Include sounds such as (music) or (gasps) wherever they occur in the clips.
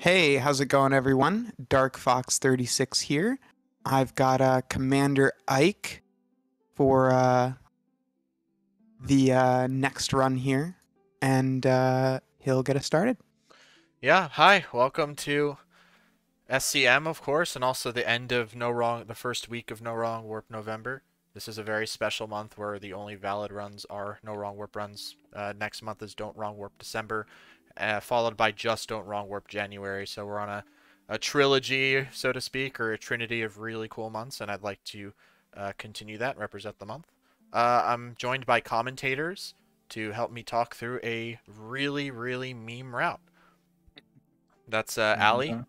Hey, how's it going, everyone? Dark Fox 36 here. I've got uh, Commander Ike for uh, the uh, next run here, and uh, he'll get us started. Yeah, hi. Welcome to SCM, of course, and also the end of No Wrong, the first week of No Wrong Warp November. This is a very special month where the only valid runs are No Wrong Warp runs. Uh, next month is Don't Wrong Warp December, uh, followed by Just Don't Wrong Warp January. So we're on a, a trilogy, so to speak, or a trinity of really cool months, and I'd like to uh, continue that and represent the month. Uh, I'm joined by commentators to help me talk through a really, really meme route. That's uh, Ali yeah.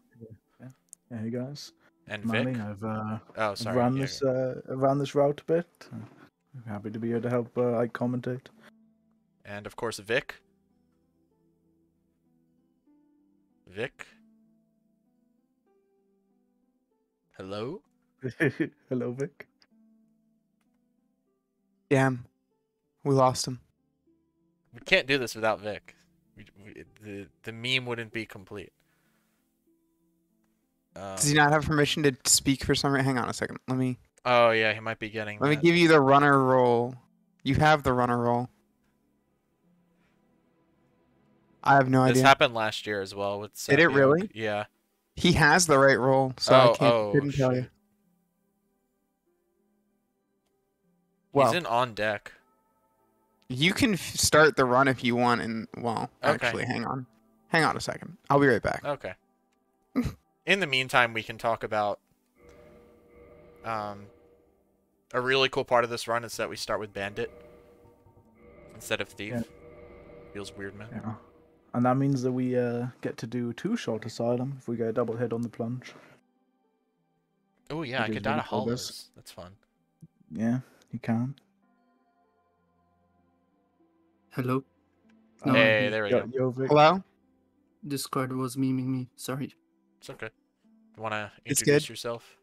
yeah, hey guys. and Manny, Vic. I've uh, Oh, I've sorry. ran yeah, this uh, I've this route a bit. I'm happy to be here to help uh, I commentate. And of course, Vic. Vic. Hello? (laughs) Hello, Vic. Damn, we lost him. We can't do this without Vic. We, we, the, the meme wouldn't be complete. Um, Does he not have permission to speak for some reason? Hang on a second. Let me oh, yeah, he might be getting let me give you the runner role. You have the runner role. I have no This idea. This happened last year as well with Did it Sapio. really? Yeah. He has the right role, so oh, I can't oh, couldn't tell you. Well, He's in on deck. You can f- start the run if you want, and well, Okay. actually, hang on, hang on a second. I'll be right back. Okay. (laughs) In the meantime, we can talk about um, a really cool part of this run is that we start with Bandit instead of Thief. Yeah. Feels weird, man. Yeah. And that means that we uh, get to do two shot asylum if we get a double hit on the plunge. Oh yeah, I Which could is down a hollows. That's fun. Yeah, you can. Hello. No, hey, he- there we go. yo, Vic. Hello. Discord was memeing me. Sorry. It's okay. You want to It's introduce good. yourself?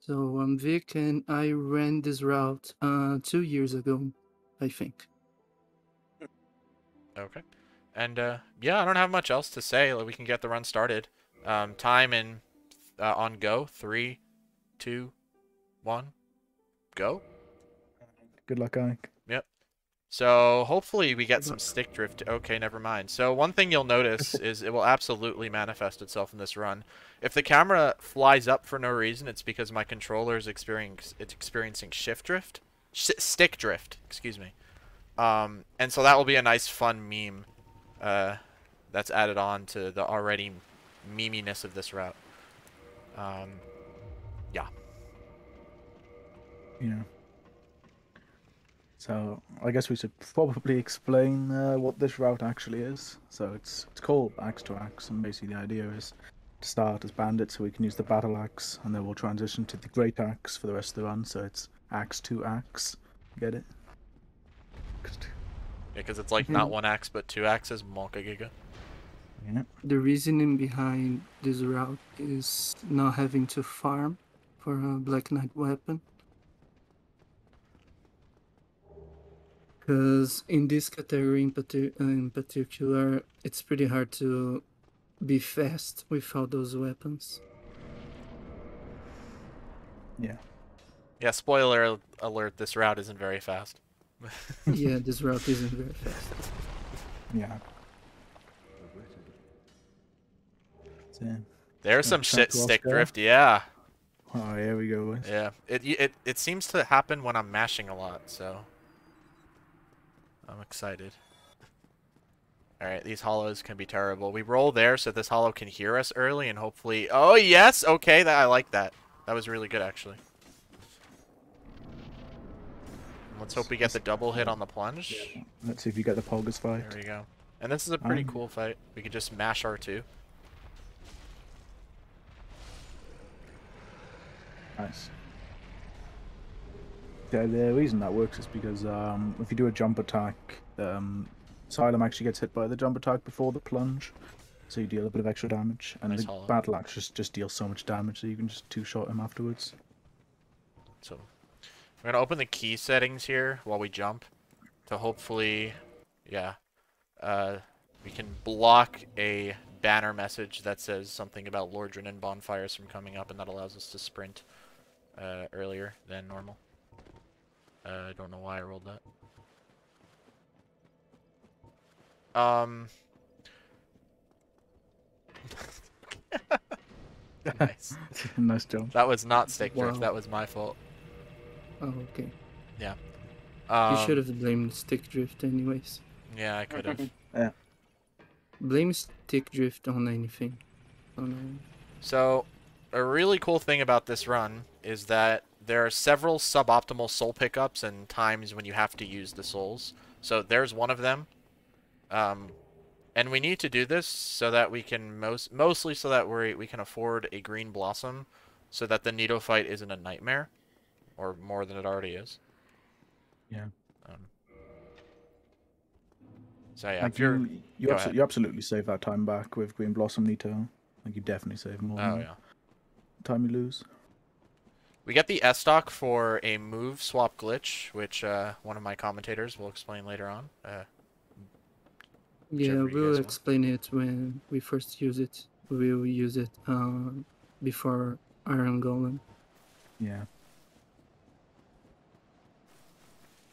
So I'm Vic, and I ran this route uh, two years ago, I think. Okay. And uh, yeah, I don't have much else to say. Like, we can get the run started. Um, time and uh, on go. Three, two, one, go. Good luck, Ike. Yep. So hopefully we get some stick drift. Okay, never mind. So one thing you'll notice (laughs) is it will absolutely manifest itself in this run. If the camera flies up for no reason, it's because my controller is experiencing it's experiencing shift drift, Sh stick drift. Excuse me. Um, and so that will be a nice fun meme, uh, that's added on to the already meminess of this route. Um, Yeah. So I guess we should probably explain uh, what this route actually is. So it's it's called axe to axe, and basically the idea is to start as bandits, so we can use the battle axe, and then we'll transition to the great axe for the rest of the run. So it's axe to axe. Get it? Because it's like not one axe but two axes. Monka giga. Yeah. The reasoning behind this route is not having to farm for a Black Knight weapon. Because in this category in, parti- uh, in particular, it's pretty hard to be fast without those weapons. Yeah. Yeah, spoiler alert. This route isn't very fast. Yeah, (laughs) this route isn't very fast. Yeah. So, There's some shit stick there. drift. Yeah, oh, here we go. boys. yeah. It it it seems to happen when I'm mashing a lot, so I'm excited. All right, these hollows can be terrible. We roll there so this hollow can hear us early and hopefully. Oh yes, okay. That I like that. That was really good actually. Let's hope we get the double hit on the plunge. Let's see if you get the Poggers fight. There we go. And this is a pretty Um, cool fight. We could just mash R2. Nice. The, the reason that works is because um, if you do a jump attack, um, Asylum actually gets hit by the jump attack before the plunge, so you deal a bit of extra damage, and Nice the hollow. battle axe just, just deals so much damage that you can just two shot him afterwards. So we're gonna open the key settings here while we jump to hopefully, yeah, uh, we can block a banner message that says something about Lordran and bonfires from coming up, and that allows us to sprint uh, earlier than normal. Uh, I don't know why I rolled that. Um. (laughs) nice. (laughs) nice job. That was not stick drift. Wow. That was my fault. Oh, okay. Um, you should have blamed stick drift anyways. Yeah, I could have. (laughs) yeah. Blame stick drift on anything. On uh, So, a really cool thing about this run is that there are several suboptimal soul pickups and times when you have to use the souls. So there's one of them. Um, and we need to do this so that we can most mostly so that we we can afford a green blossom, so that the Nito fight isn't a nightmare, or more than it already is. Yeah. Um, so yeah, Like if you're you, you, abso- ahead. you absolutely save that time back with Green Blossom Nito. Like you definitely save more oh than yeah. the time you lose. We get the Estoc for a move swap glitch, which uh, one of my commentators will explain later on. Uh, yeah, we'll guys want. explain it when we first use it. We'll use it uh, before Iron Golem. Yeah.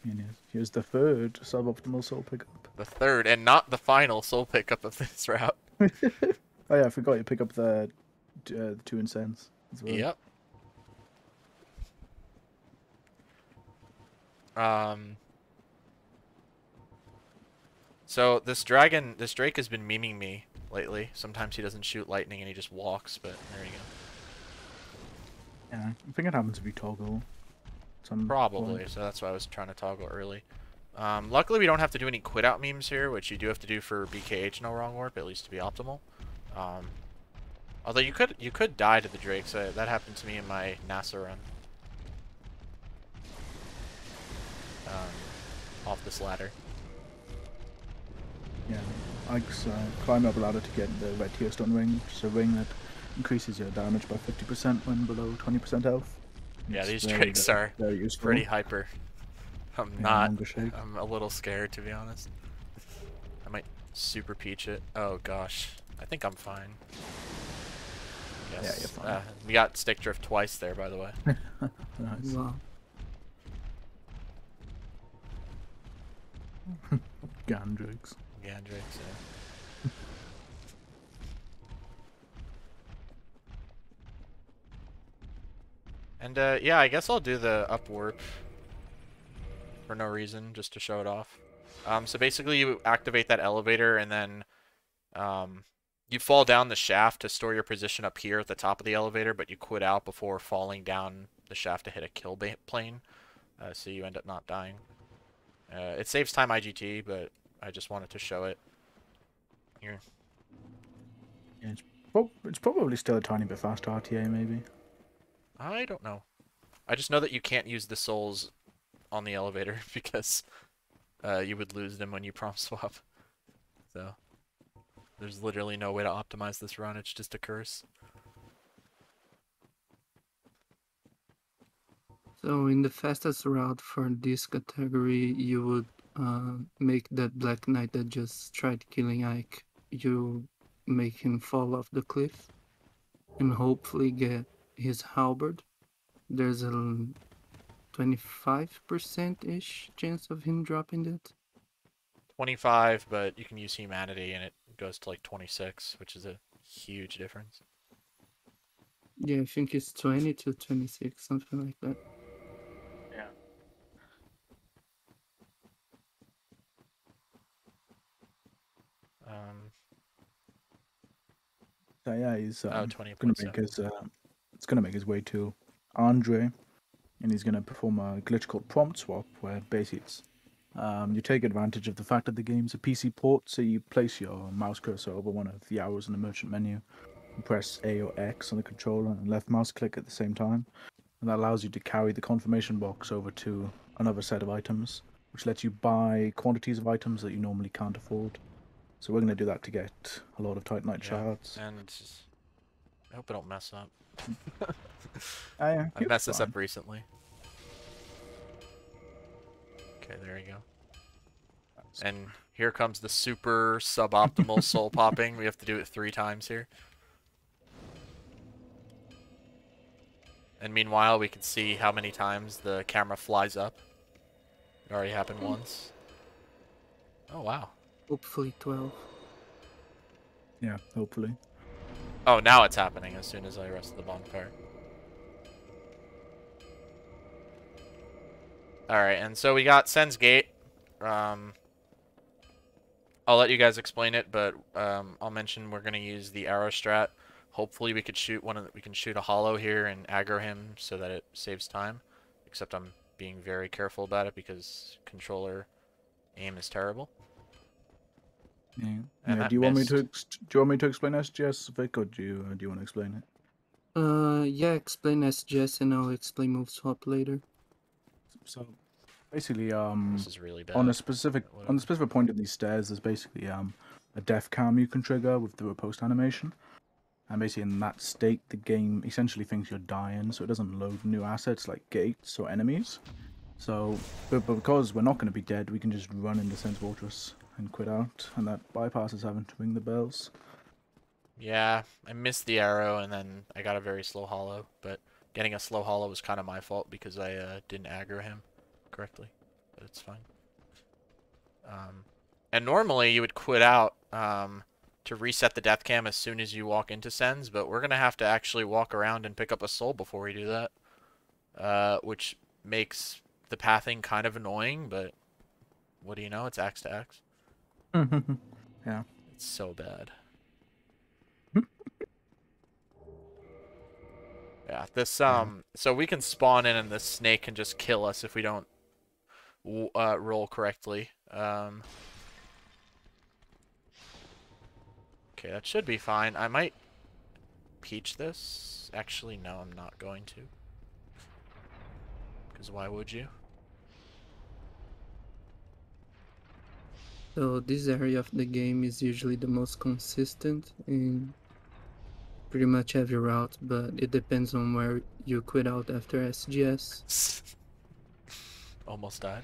And here's- here's the third suboptimal soul pickup. the third and not the final soul pickup of this route. (laughs) Oh yeah, I forgot you pick up the, uh, the two incense as well. Yep. Um. So this dragon, this Drake has been memeing me lately. Sometimes he doesn't shoot lightning and he just walks, but there you go. Yeah, I think it happens if you toggle. Some Probably, point. so that's why I was trying to toggle early. Um, luckily, we don't have to do any quit out memes here, which you do have to do for BKH No Wrong Warp, at least to be optimal. Um, although you could you could die to the Drake, so that happened to me in my NASA run. Um, off this ladder. Yeah, I uh, climb up a ladder to get the red tearstone ring, which is a ring that increases your damage by 50% when below 20% health. Yeah, these very, Drakes are. Pretty hyper. I'm Yeah, not. I'm a little scared to be honest. I might super peach it. Oh gosh, I think I'm fine. Yes. you're fine. Uh, we got stick drift twice there, by the way. (laughs) Nice. Wow. (laughs) Gandrix. Gandrix. Yeah. And uh, yeah, I guess I'll do the up warp for no reason, just to show it off. Um, so basically, you activate that elevator, and then um, you fall down the shaft to store your position up here at the top of the elevator, but you quit out before falling down the shaft to hit a kill plane. Uh, so you end up not dying. Uh, it saves time IGT, but I just wanted to show it. Here. Well, it's probably still a tiny bit faster RTA, maybe. I don't know. I just know that you can't use the souls on the elevator (laughs) because uh, you would lose them when you prompt swap. So there's literally no way to optimize this run. It's just a curse. So in the fastest route for this category, you would uh, make that Black Knight that just tried killing Ike. You make him fall off the cliff, and hopefully get his halberd. There's a twenty-five percent ish chance of him dropping that. 25, but you can use humanity and it goes to like 26, which is a huge difference. Yeah, I think it's twenty to twenty-six, something like that. Yeah. Um, So yeah, he's oh, um, 20 gonna make his uh, it's gonna make his way to Andre, and he's gonna perform a glitch called prompt swap, where basically it's um, you take advantage of the fact that the game's a PC port, so you place your mouse cursor over one of the arrows in the merchant menu, and press A or X on the controller and left mouse click at the same time, and that allows you to carry the confirmation box over to another set of items, which lets you buy quantities of items that you normally can't afford. So we're gonna do that to get a lot of Titanite Yeah, shards. And it's- I hope I don't mess up. Yeah, I messed this up recently. Okay, there you go. And here comes the super suboptimal (laughs) soul popping. We have to do it three times here. And meanwhile, we can see how many times the camera flies up. It already happened hmm. once. Oh, wow. Hopefully 12. Yeah, hopefully. Oh, now it's happening as soon as I rest the bonfire. Alright, and so we got Sen's Gate. Um, I'll let you guys explain it, but um, I'll mention we're going to use the arrow strat. Hopefully we could shoot one of the, we can shoot a hollow here and aggro him so that it saves time. Except I'm being very careful about it because controller aim is terrible. Yeah. And yeah. Do you want me to ex- do you want me to explain SGS, Vic, or do you uh, do you want to explain it? Uh, yeah, explain SGS and I'll explain move swap later. So basically, um, This is really bad. on a specific on Whatever. the specific point of these stairs, there's basically um a death cam you can trigger with the riposte animation, and basically in that state, the game essentially thinks you're dying, so it doesn't load new assets like gates or enemies. So, but, but because we're not going to be dead, we can just run into Sen's Fortress and quit out, and that bypasses having to ring the bells. Yeah, I missed the arrow and then I got a very slow hollow, but getting a slow hollow was kind of my fault because I uh, didn't aggro him correctly, but it's fine. Um, and normally you would quit out um, to reset the death cam as soon as you walk into Sen's, but we're gonna have to actually walk around and pick up a soul before we do that, uh, which makes the pathing kind of annoying, but what do you know? It's axe to axe. It's so bad. (laughs) yeah, this um so we can spawn in and this snake can just kill us if we don't uh, roll correctly. Um Okay, that should be fine. I might peach this. Actually, no, I'm not going to. Cuz why would you? So this area of the game is usually the most consistent in pretty much every route, but it depends on where you quit out after SGS. Almost died.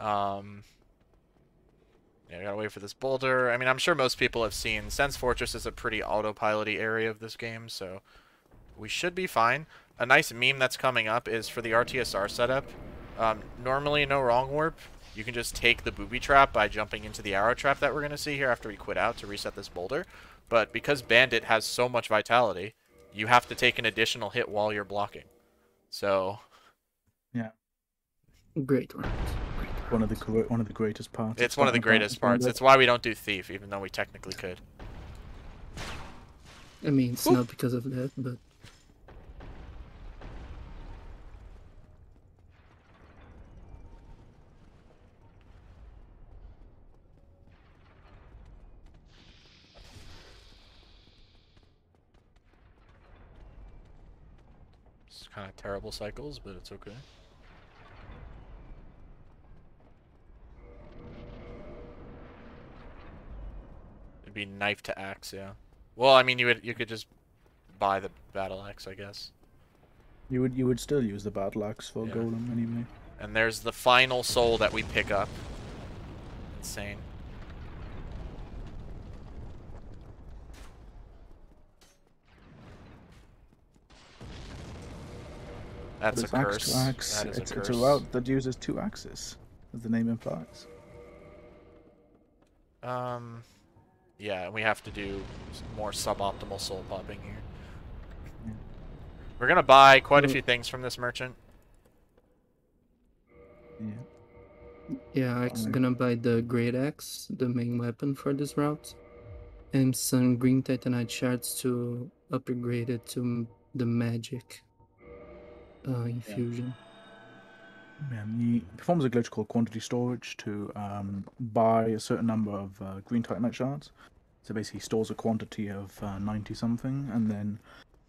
Um. Yeah, I gotta wait for this boulder. I mean, I'm sure most people have seen Sen's Fortress is a pretty autopilot area of this game, so we should be fine. A nice meme that's coming up is for the RTSR setup. Um, normally, no wrong warp. You can just take the booby trap by jumping into the arrow trap that we're gonna see here after we quit out to reset this boulder. But because Bandit has so much vitality, you have to take an additional hit while you're blocking. So yeah, Great round. One of the round. one of the greatest parts. It's one of the greatest parts. It's why we don't do Thief, even though we technically could. I mean, it's not because of that, but It's kind of terrible cycles, but it's okay. It'd be knife to axe, yeah. Well, I mean, you would you could just buy the battle axe, I guess. You would you would still use the battle axe for Yeah. golem anyway. And there's the final soul that we pick up. Insane. That's a But it's axe curse. to axe. That is it's, a curse. it's a route that uses two axes, as the name implies. Um, yeah, and we have to do s- more suboptimal soul popping here. Yeah. We're gonna buy quite a few things from this merchant. Yeah. yeah, I'm Alright. gonna buy the Great Axe, the main weapon for this route, and some Green Titanite shards to upgrade it to the magic uh, infusion. Yeah, and he performs a glitch called quantity storage to um, buy a certain number of uh, green titanite shards. So basically, he stores a quantity of uh, 90 something, and then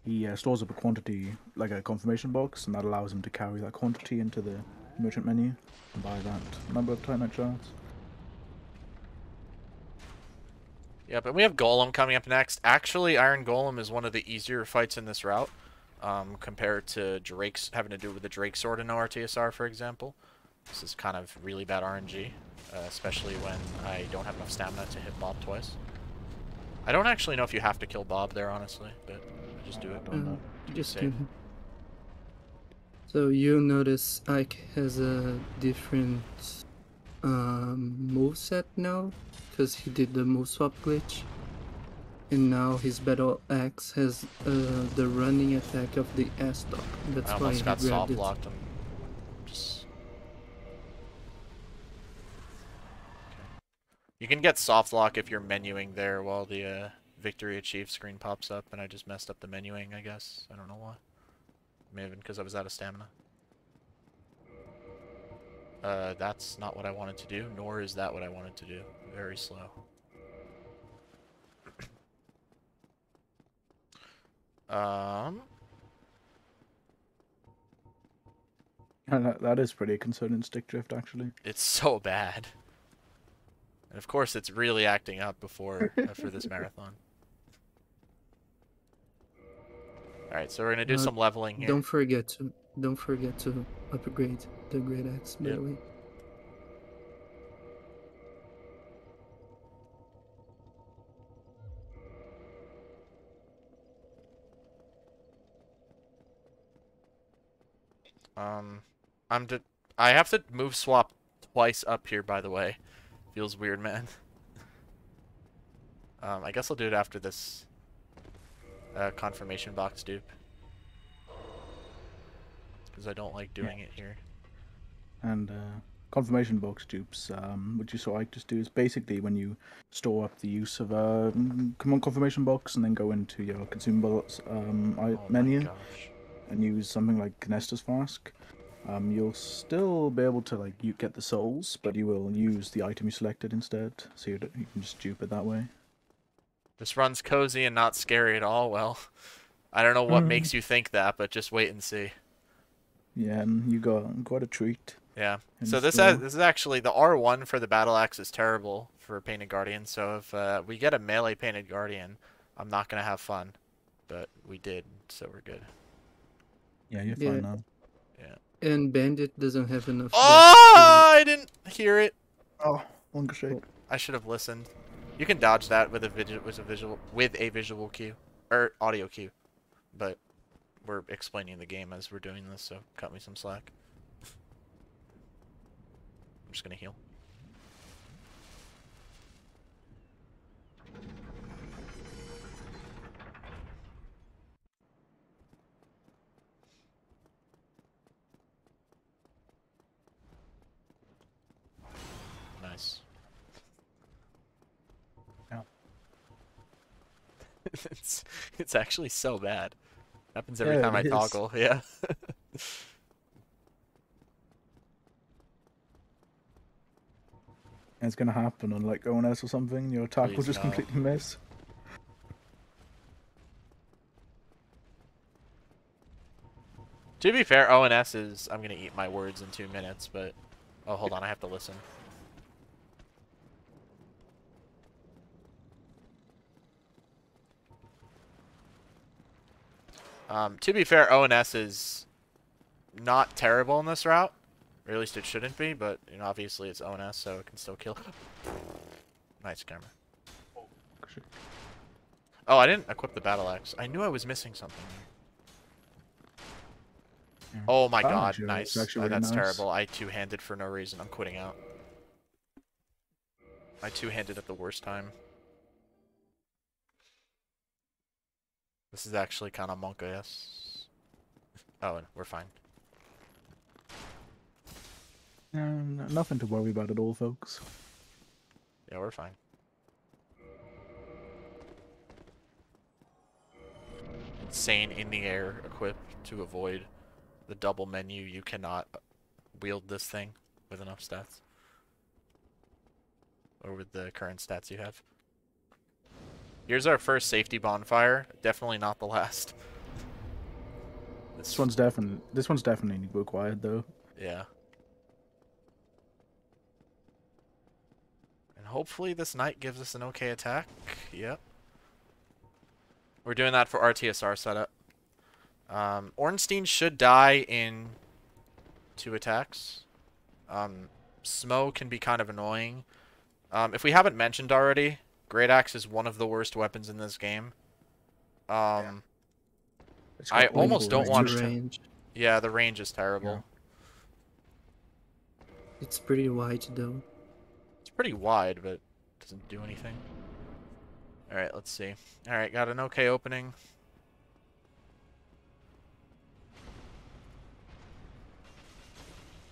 he uh, stores up a quantity like a confirmation box, and that allows him to carry that quantity into the merchant menu and buy that number of titanite shards. Yeah, but we have Golem coming up next. Actually, Iron Golem is one of the easier fights in this route, um, compared to Drake's having to do with the Drake Sword in ORTSR, for example. This is kind of really bad RNG, uh, especially when I don't have enough stamina to hit Bob twice. I don't actually know if you have to kill Bob there, honestly, but I just do it. Uh, just Save. So you notice Ike has a different um, move set now because he did the move swap glitch. And now his battle axe has uh, the running attack of the Estoc. That's I why he got grabbed soft it. just. You can get soft lock if you're menuing there while the uh, victory achieved screen pops up, and I just messed up the menuing, I guess. I don't know why. Maybe because I was out of stamina. Uh, that's not what I wanted to do, nor is that what I wanted to do. Very slow. Um, And that, that is pretty concerning stick drift, actually. it's so bad. And of course, it's really acting up before uh, for this (laughs) marathon. All right, so we're gonna do Uh, some leveling here. Don't forget to don't forget to upgrade the great axe by Yep. the way. Um, I'm to. I have to move swap twice up here. By the way, feels weird, man. (laughs) um, I guess I'll do it after this uh, confirmation box dupe. Because I don't like doing it here. And uh, confirmation box dupes, um, what you saw I just do is basically when you store up the use of a um, command confirmation box and then go into your consumables um, Oh menu. And use something like Canestus Flask, um, you'll still be able to like you get the souls, but you will use the item you selected instead, so you, you can just dupe it that way. This run's cozy and not scary at all. Well, I don't know what Mm. makes you think that, but just wait and see. Yeah, and you got got a treat. Yeah. And So this has, this is actually the R1 for the battle axe is terrible for painted guardian. So if uh, we get a melee painted guardian, I'm not gonna have fun, but we did, so we're good. Yeah, you're Yeah. fine now. And Bandit doesn't have enough. Oh, I didn't hear it. Oh, longer shake. I should have listened. You can dodge that with a visual with a visual with a visual cue or audio cue, but we're explaining the game as we're doing this, so cut me some slack. I'm just gonna heal. Nice. Yeah. (laughs) it's it's actually so bad. Happens every Yeah, time I it is. toggle. Yeah. (laughs) It's gonna happen on like ONS or something. Your attack will just no. completely miss. to be fair, ONS is I'm gonna eat my words in two minutes, but oh hold on, I have to listen. Um, to be fair, ONS is not terrible in this route. Or at least it shouldn't be, but you know, obviously it's ONS, so it can still kill. (gasps) nice camera. Oh, I didn't equip the battle axe. I knew I was missing something. Yeah. Oh my god, nice. really that's nice. terrible. I two-handed for no reason. I'm quitting out. I two-handed at the worst time. This is actually kind of monka, yes. Oh, we're fine. Yeah, nothing to worry about at all, folks. Yeah, we're fine. Insane in the air equipped to avoid the double menu. You cannot wield this thing with enough stats. Or with the current stats you have. Here's our first safety bonfire. Definitely not the last. This one's definitely this one's definitely required though. Yeah. And hopefully this knight gives us an okay attack. Yep. We're doing that for RTSR setup. Um, Ornstein should die in two attacks. Um, Smough can be kind of annoying. Um, if we haven't mentioned already, Great Axe is one of the worst weapons in this game. Um, It's I almost don't want to- range. yeah, the range is terrible. It's pretty wide though. It's pretty wide, but doesn't do anything. Alright, let's see. Alright, got an okay opening.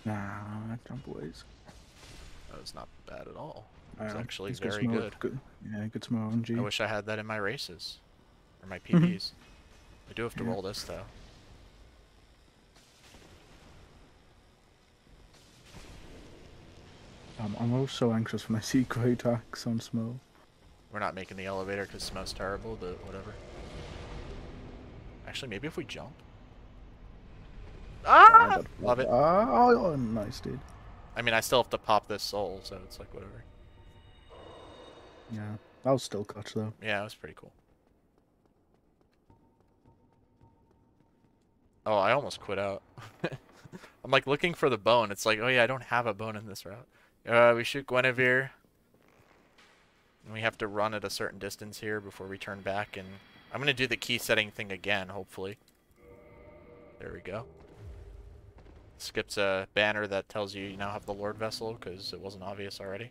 Nah, jump ways. That was not bad at all. It's actually it's very small- good. Yeah, good small RNG. I wish I had that in my races. Or my Mhm. PBs. I do have to Yeah. roll this, though. Um, I'm also anxious I see Great Axe on Smough. We're not making the elevator because Smough's terrible, but whatever. Actually, maybe if we jump. Ah! Love it. Ah, oh, oh, nice, dude. I mean, I still have to pop this soul, so it's like whatever. Yeah, that was still clutch though. Yeah, it was pretty cool. Oh, I almost quit out. (laughs) I'm like looking for the bone. It's like, oh yeah, I don't have a bone in this route. Uh, we shoot Gwynevere. And we have to run at a certain distance here before we turn back, and I'm gonna do the key setting thing again, hopefully. There we go. Skips a banner that tells you you now have the Lord Vessel, because it wasn't obvious already.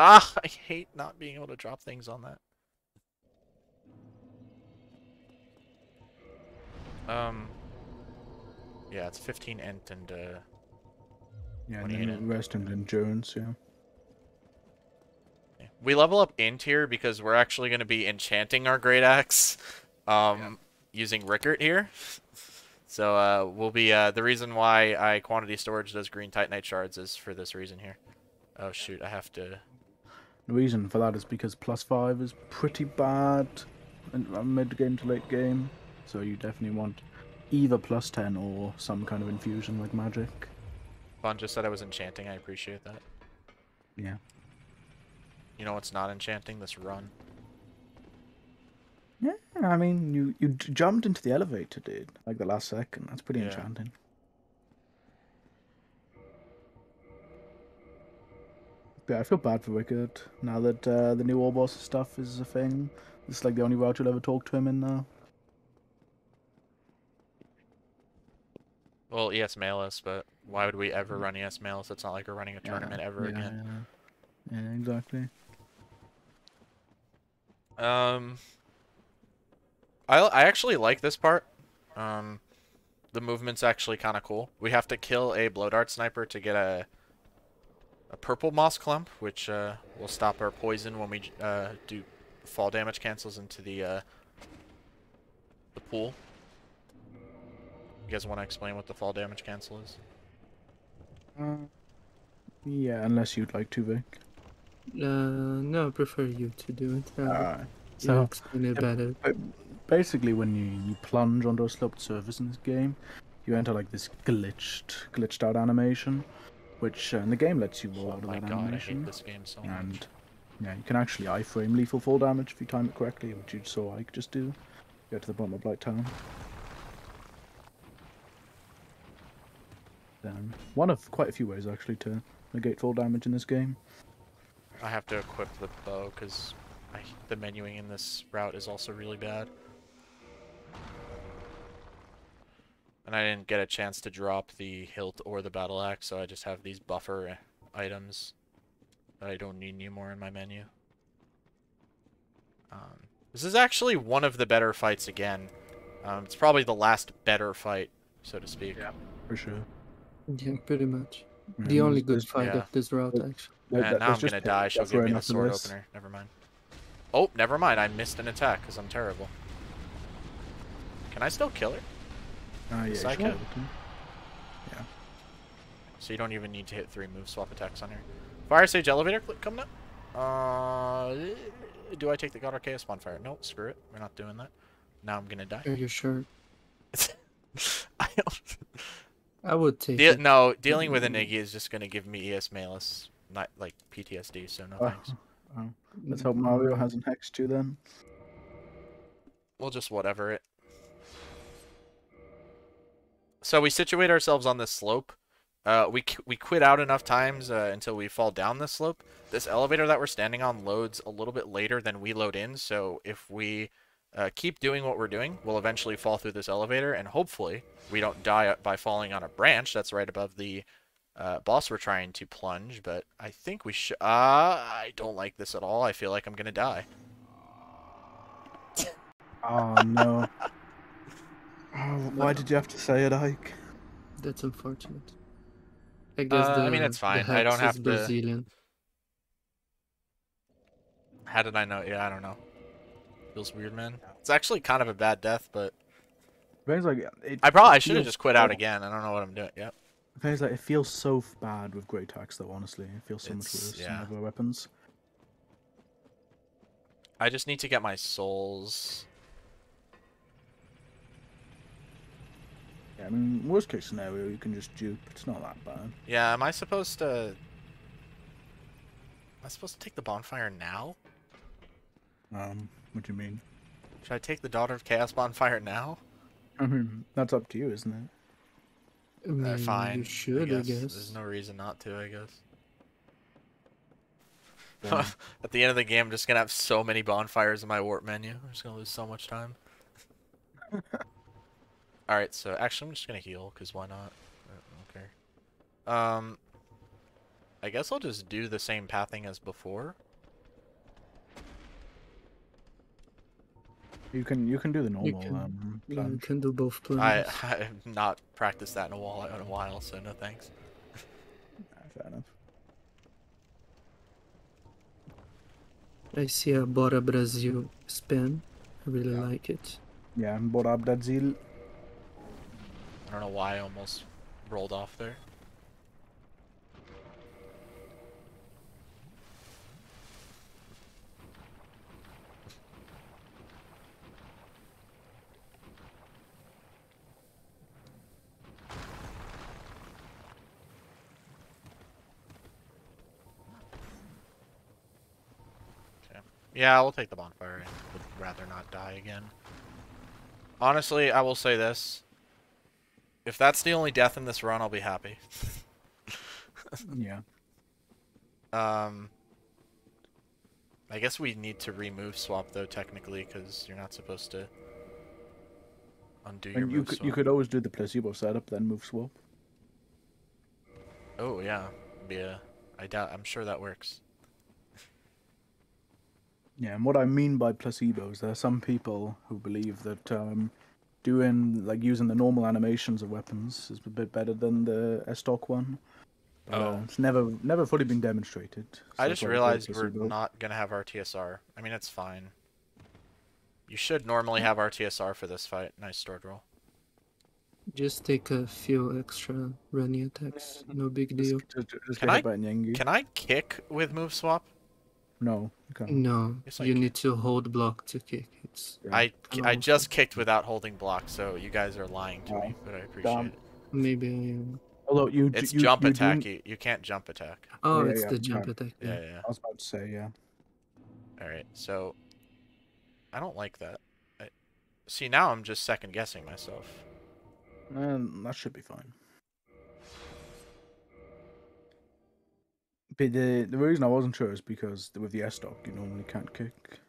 Ah, (laughs) I hate not being able to drop things on that. Um. Yeah, it's 15 int and uh. Yeah, and then and endurance. Yeah. yeah. We level up int here because we're actually going to be enchanting our great axe, (laughs) um, using Rickert here. (laughs) So uh, we'll be uh, the reason why I quantity storage does green titanite shards is for this reason here. Oh shoot, I have to. The reason for that is because plus five is pretty bad in mid game to late game, so you definitely want either plus ten or some kind of infusion like magic. Fun just said I was enchanting. I appreciate that. Yeah. You know what's not enchanting? This run. Yeah, I mean, you you jumped into the elevator, dude. Like the last second. That's pretty Yeah. enchanting. I feel bad for Rickert now that uh, the new Orbos stuff is a thing. It's like the only route you'll ever talk to him in now. Well, ES Malus, but why would we ever run ES Malus? It's not like we're running a tournament ever yeah, again. Yeah, yeah exactly. Um, I I actually like this part. Um, the movement's actually kind of cool. We have to kill a blow dart sniper to get a a purple moss clump, which uh, will stop our poison when we uh, do fall damage cancels into the uh, the pool. You guys want to explain what the fall damage cancel is? Uh, yeah, unless you'd like to, Vic. Uh, no, I prefer you to do it. Uh, Alright. So explain it yeah, better. basically, when you, you plunge onto a sloped surface in this game, you enter like this glitched, glitched out animation, which uh, in the game lets you roll Oh out of that god, I animation. hate this game so much. and yeah, you can actually iframe lethal fall damage if you time it correctly, which you saw Ike just do. Go to the bottom of Blighttown. Um, one of quite a few ways actually to negate fall damage in this game. I have to equip the bow because the menuing in this route is also really bad. And I didn't get a chance to drop the hilt or the battle axe, so I just have these buffer items that I don't need anymore in my menu. Um, this is actually one of the better fights again. Um, it's probably the last better fight, so to speak. Yeah. For sure. Yeah, pretty much. Yeah, The only good fight yeah. of this route, actually. there- And now I'm gonna die. She'll stuff give me right the sword this. opener. Never mind. Oh, never mind. I missed an attack because I'm terrible. Can I still kill her? Ah, yeah, Psycho. sure. Yeah. So you don't even need to hit three move swap attacks on her. Fire Sage Elevator clip coming up. Uh, do I take the Daughter of Chaos Bonfire? Nope, screw it. We're not doing that. Now I'm gonna die. Are you sure? I don't... I would take De- it. no, dealing with a Inigi is just gonna give me ES Malus, not like PTSD. So no Oh, thanks. oh. Let's hope Mario hasn't hexed you then. We'll just whatever it. So we situate ourselves on this slope. Uh, we we quit out enough times uh, until we fall down this slope. This elevator that we're standing on loads a little bit later than we load in. So if we uh, keep doing what we're doing, we'll eventually fall through this elevator, and hopefully we don't die by falling on a branch that's right above the uh, boss we're trying to plunge. But I think we should. Uh, I don't like this at all. I feel like I'm gonna die. (laughs) Oh no. Oh, why did you have to say it, Ike? That's unfortunate. I guess Uh, the, I mean, it's fine. I don't have is to- How did I know? Yeah, I don't know. Feels weird, man. It's actually kind of a bad death, but Feels like it, I probably should have just quit out again. I don't know what I'm doing. Yep. Feels like it feels so bad with great axe though. Honestly, it feels so much worse yeah. than other weapons. I just need to get my souls. Yeah, I mean, worst case scenario, you can just dupe. It's not that bad. Yeah, am I supposed to? Am I supposed to take the bonfire now? Um, what do you mean? Should I take the Daughter of Chaos bonfire now? I mean, that's up to you, isn't it? I mean, Uh, fine. You should, I guess. There's no reason not to. I guess. Yeah. (laughs) At the end of the game, I'm just gonna have so many bonfires in my warp menu. I'm just gonna lose so much time. (laughs) All right, so actually, I'm just gonna heal because why not? I don't care. Um, I guess I'll just do the same pathing as before. You can you can do the normal can- um you. Can do both plans. I (laughs) I have not practiced that in a while in a while, so no thanks. Yeah, fair enough. I see a Bora Brazil spin. I really Yeah. like it. Yeah, Borab Dadzil. I don't know why I almost rolled off there. Okay. Yeah, we'll take the bonfire. I would rather not die again. Honestly, I will say this. If that's the only death in this run, I'll be happy. (laughs) Yeah. Um, I guess we need to remove swap though, technically, because you're not supposed to undo your And you move could swap. you could always do the placebo setup, then move swap. Oh yeah, yeah. I doubt. I'm sure that works. Yeah, and what I mean by placebos, there are some people who believe that um, doing like using the normal animations of weapons is a bit better than the stock one. But, uh, Oh. it's never never fully been demonstrated. so I just why we call it realized we're placebo. not gonna have RTSR. I mean, it's fine. You should normally have RTSR for this fight. Nice sword roll. Just take a few extra running attacks. No big deal. just, just Can I- hit by Nyengi. Can I kick with move swap? No, you can't. No, Yes, you can. need to hold block to kick. It's Yeah. I I just kicked without holding block, so you guys are lying to me, but I appreciate damn. it. maybe. Um... Although you, It's you, jump you attack. You, you can't jump attack. Oh, yeah, it's yeah, the jump yeah. attack. Yeah, Yeah. yeah. I was about to say yeah. All right, so I don't like that. I, see, now I'm just second guessing myself. Um, that should be fine. But the the reason I wasn't sure is because with the Estoc you normally can't kick.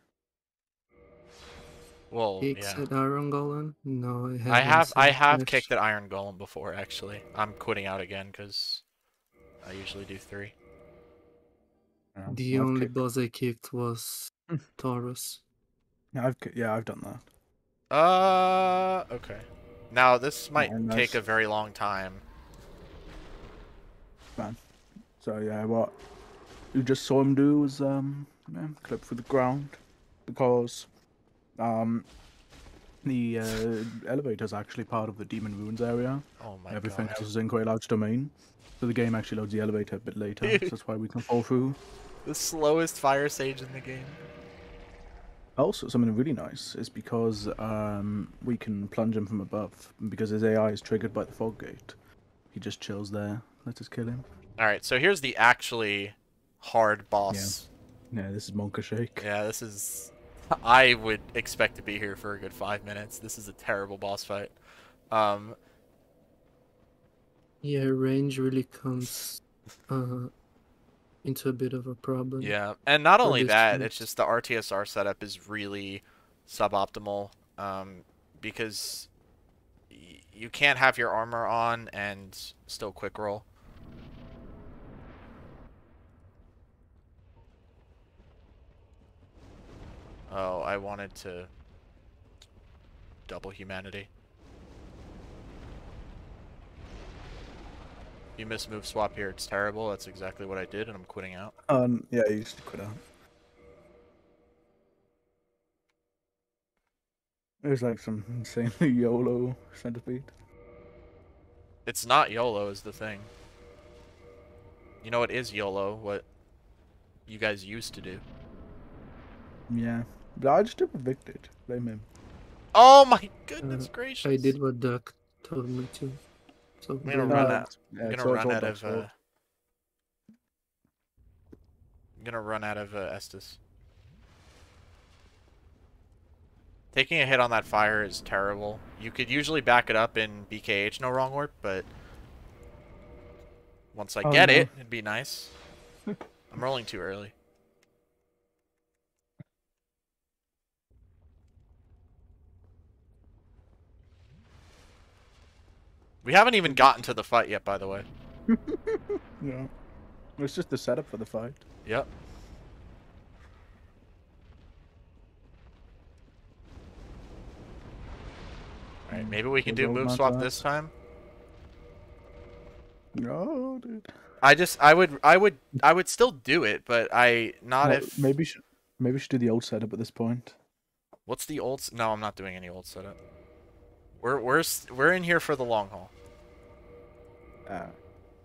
Well, Kicks yeah. at Iron Golem? No, I haven't. I have I have Flash. kicked at Iron Golem before actually. I'm quitting out again because I usually do three. Yeah, The I've only kicked- boss I kicked was Hmm. Taurus. Yeah, I've yeah I've done that. Uh, okay. Now this might take a very long time. So yeah, what you just saw him do was um yeah, clip through the ground because um the uh, elevator is actually part of the Demon Ruins area. Oh my Everything god. else is in quite a large domain. So the game actually loads the elevator a bit later. so that's why we can fall through. (laughs) The slowest fire sage in the game. Also, something really nice is because um, we can plunge him from above. Because his AI is triggered by the fog gate, he just chills there. Let us kill him. All right, so here's the actually hard boss. Yeah, this is Monka Shake. Yeah, this is. I would expect to be here for a good five minutes. This is a terrible boss fight. Um, Yeah, range really comes uh, into a bit of a problem. Yeah, and not only that, route. it's just the RTSR setup is really suboptimal um, because y- you can't have your armor on and still quick roll. Oh, I wanted to double humanity. You miss move swap here, it's terrible. That's exactly what I did, and I'm quitting out. Um, yeah, you used to quit out. It was like some insanely (laughs) YOLO centipede. It's not YOLO is the thing. You know what is YOLO? What you guys used to do. Yeah, but I just did what Blame him. Oh my goodness Uh, gracious! I did what Duck told me to. So I'm gonna run out. Yeah, I'm gonna all- run out of. Uh, fault. I'm gonna run out of uh, Estus. Taking a hit on that fire is terrible. You could usually back it up in BKH, no wrong warp, but once I Oh, get no. it, it'd be nice. (laughs) I'm rolling too early. We haven't even gotten to the fight yet, by the way. (laughs) Yeah. It's just the setup for the fight. Yep. Alright, maybe we can do move swap that. this time. No, dude. I just I would I would I would still do it, but I not Well, if maybe should maybe we should do the old setup at this point. What's the old No, I'm not doing any old setup. We're we're we're in here for the long haul. Uh,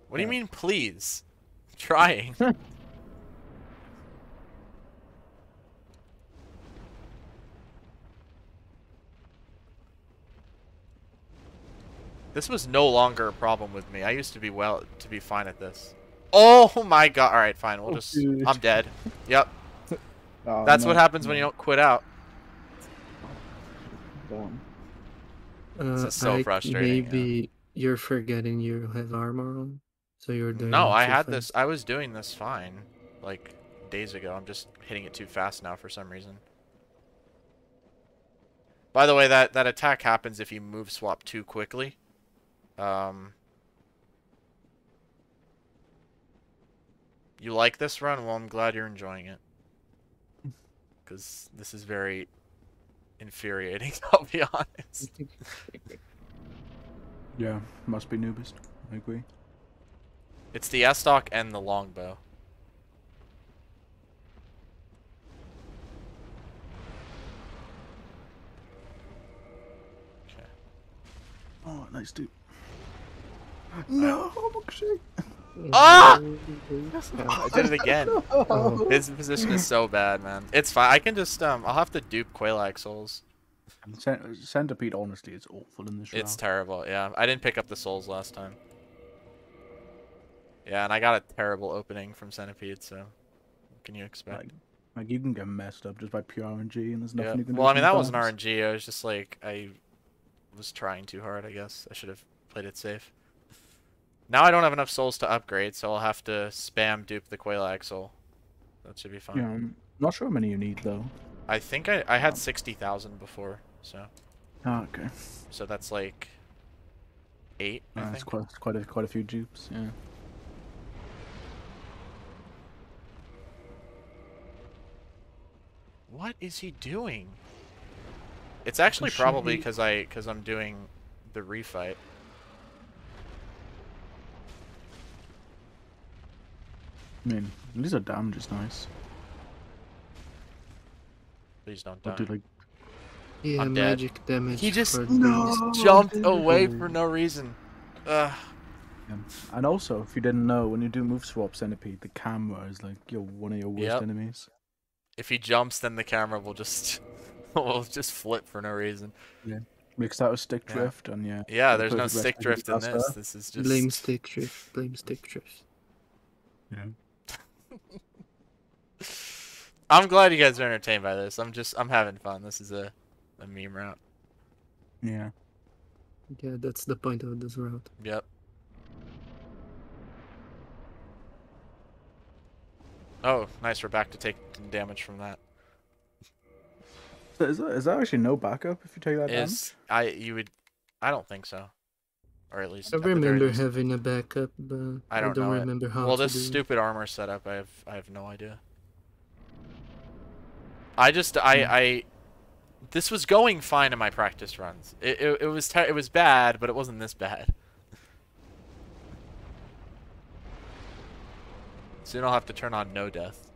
What do you mean please? I'm trying. (laughs) This was no longer a problem with me. I used to be well to be fine at this. Oh my god. All right, fine. We'll Oh, just dude. I'm dead. Yep. (laughs) oh, That's no, what happens when you don't quit out. go on. Uh, is so Ike, frustrating, yeah. Maybe you're forgetting you have armor on, so you're doing. No, I had fast. this. I was doing this fine, like days ago. I'm just hitting it too fast now for some reason. By the way, that that attack happens if you move swap too quickly. Um, you like this run? Well, I'm glad you're enjoying it. (laughs) Because this is very infuriating. (laughs) I'll be honest. (laughs) Yeah, must be noobist. I agree. It's the Estoc and the longbow. Okay. Oh, nice dude. No, Mokshay. Ah! I did it again. His position is so bad, man. It's fine. I can just um. I'll have to dupe Quelaag souls. Cent- Centipede, honestly, is awful in this round. It's terrible. Yeah, I didn't pick up the souls last time. Yeah, and I got a terrible opening from Centipede. So, what can you expect? Like, like you can get messed up just by pure RNG, and there's nothing you can do. Well, I mean that wasn't. RNG. I was just like I was trying too hard. I guess I should have played it safe. Now I don't have enough souls to upgrade, so I'll have to spam dupe the Quelaag soul. That should be fine. Yeah, I'm not sure how many you need though. I think I I had sixty thousand before, so Oh, okay. so that's like eight. I Uh, think. it's quite quite a quite a few dupes. Yeah. What is he doing? It's actually should probably because I because I'm doing the refight. I mean, at least the damage is nice. Please don't die. do like Yeah, I'm dead. magic damage. He just- No. jumped dude. away for no reason. Ugh. And also, if you didn't know, when you do move swap centipede, the camera is like your one of your worst Yep. enemies. If he jumps, then the camera will just (laughs) will just flip for no reason. Yeah, mixed out with stick Yeah. drift, and yeah. Yeah, there's no stick drift in this. This is just Blame stick drift. Blame stick drift. Yeah. (laughs) I'm glad you guys are entertained by this. I'm just I'm having fun. This is a, a meme route. Yeah. Yeah, that's the point of this route. Yep. Oh, nice. We're back to taking damage from that. So is, that is that actually no backup if you take that is, damage? I you would, I don't think so, or at least I remember having a backup, but I don't, I don't remember it. how. Well, this stupid it. armor setup, I have I have no idea. I just I Hmm. I this was going fine in my practice runs. It it, it was it was bad, but it wasn't this bad. (laughs) Soon I'll have to turn on no death.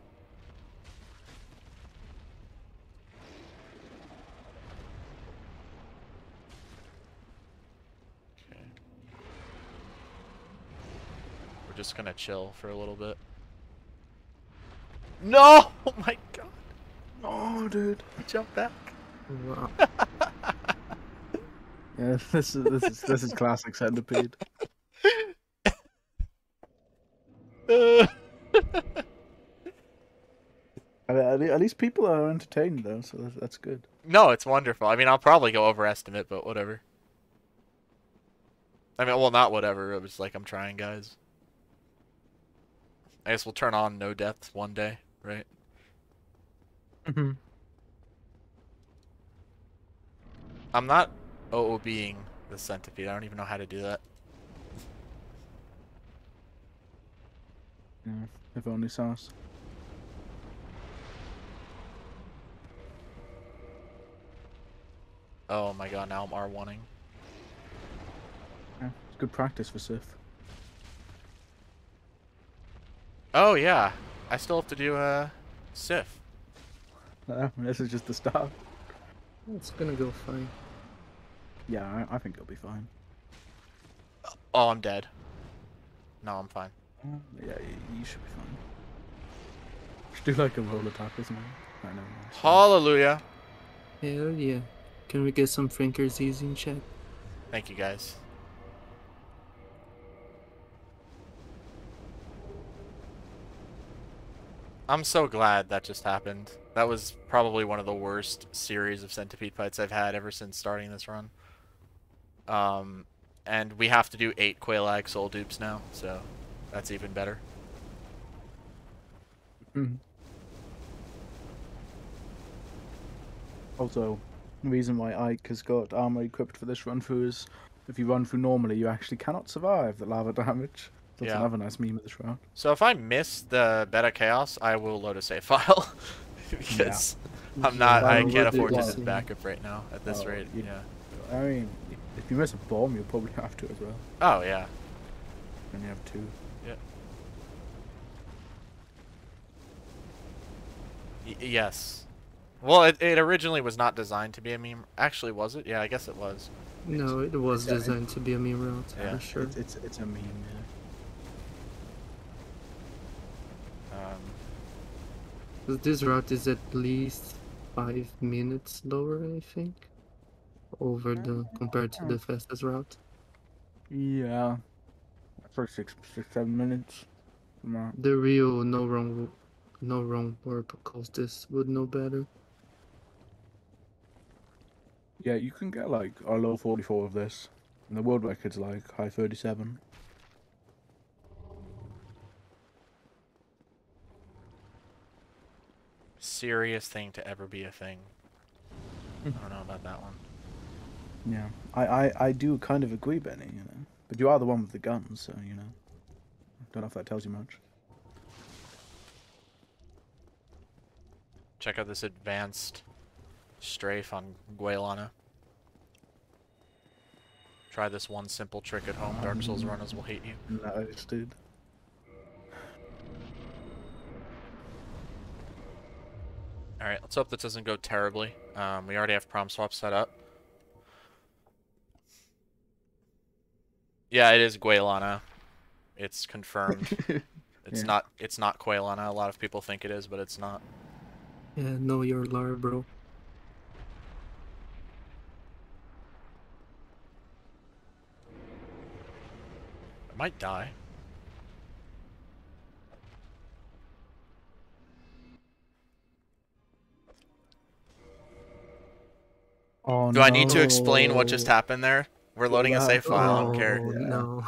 Okay. We're just gonna chill for a little bit. No! (laughs) Oh my god! Oh, dude. He jumped back. Wow. (laughs) Yeah, this is this is this is classic centipede. Uh, at least people are entertained though, so that's, that's good. no, it's wonderful. I mean, I'll probably go overestimate, but whatever. I mean, well, not whatever. It was like I'm trying, guys. I guess we'll turn on no death one day, right? Mm-hmm. I'm not OOBing the centipede. I don't even know how to do that. Yeah, if only sauce. Oh my god, now I'm R1ing. Yeah, it's good practice for Sif. Oh yeah, I still have to do a Sif. Uh, this is just the start. It's gonna go fine. Yeah, I, I think it'll be fine. Oh, I'm dead. No, I'm fine. Uh, yeah, you, you should be fine. Should do like a roll attack or something. I know. Hallelujah. Hell yeah. Can we get some FrankerZ in chat? Thank you guys. I'm so glad that just happened. That was probably one of the worst series of centipede fights I've had ever since starting this run. Um, and we have to do eight quail Quelaag soul dupes now, so that's even better. Mhm. Also, the reason why Ike has got armor equipped for this run through is if you run through normally, you actually cannot survive the lava (laughs) damage. That's Yeah. another nice meme of this round. So if I miss the beta chaos, I will load a save file (laughs) (laughs) because I'm not. I can't afford to wise. just backup right now at this Oh, rate. you- Yeah. I mean, if you miss a bomb, you'll probably (laughs) have to as well. Oh yeah. And you have two. Y- yes. Well, it, it originally was not designed to be a meme. Actually, was it? Yeah, I guess it was. No, it was designed to be a meme route, Yeah. for sure. It's, it's it's a meme. Yeah. Um, 'Cause This route is at least five minutes lower, I think, over the mm-hmm. compared to the fastest route. Yeah. For six, six, seven minutes. Something like that. The real no wrong, no wrong warp calls this would know better. Yeah, you can get like a low 44 of this. And the world record's like high 37. Serious thing to ever be a thing. I Hmm. don't know about that one. Yeah. I, I, I do kind of agree, Benny, you know. But you are the one with the guns, so, you know. Don't know if that tells you much. Check out this advanced strafe on Guaylana. Try this one simple trick at home. Dark Souls runners will hate you. Nice, dude. Alright, let's hope this doesn't go terribly. Um, we already have prom swap set up. Yeah, it is Guaylana. It's confirmed. (laughs) It's Yeah. not it's not Quaylana. A lot of people think it is, but it's not. Yeah, know your lore, bro. I might die. Oh, Do I need to explain what just happened there? We're loading a Yeah. save file. I don't care. Oh, Yeah. No.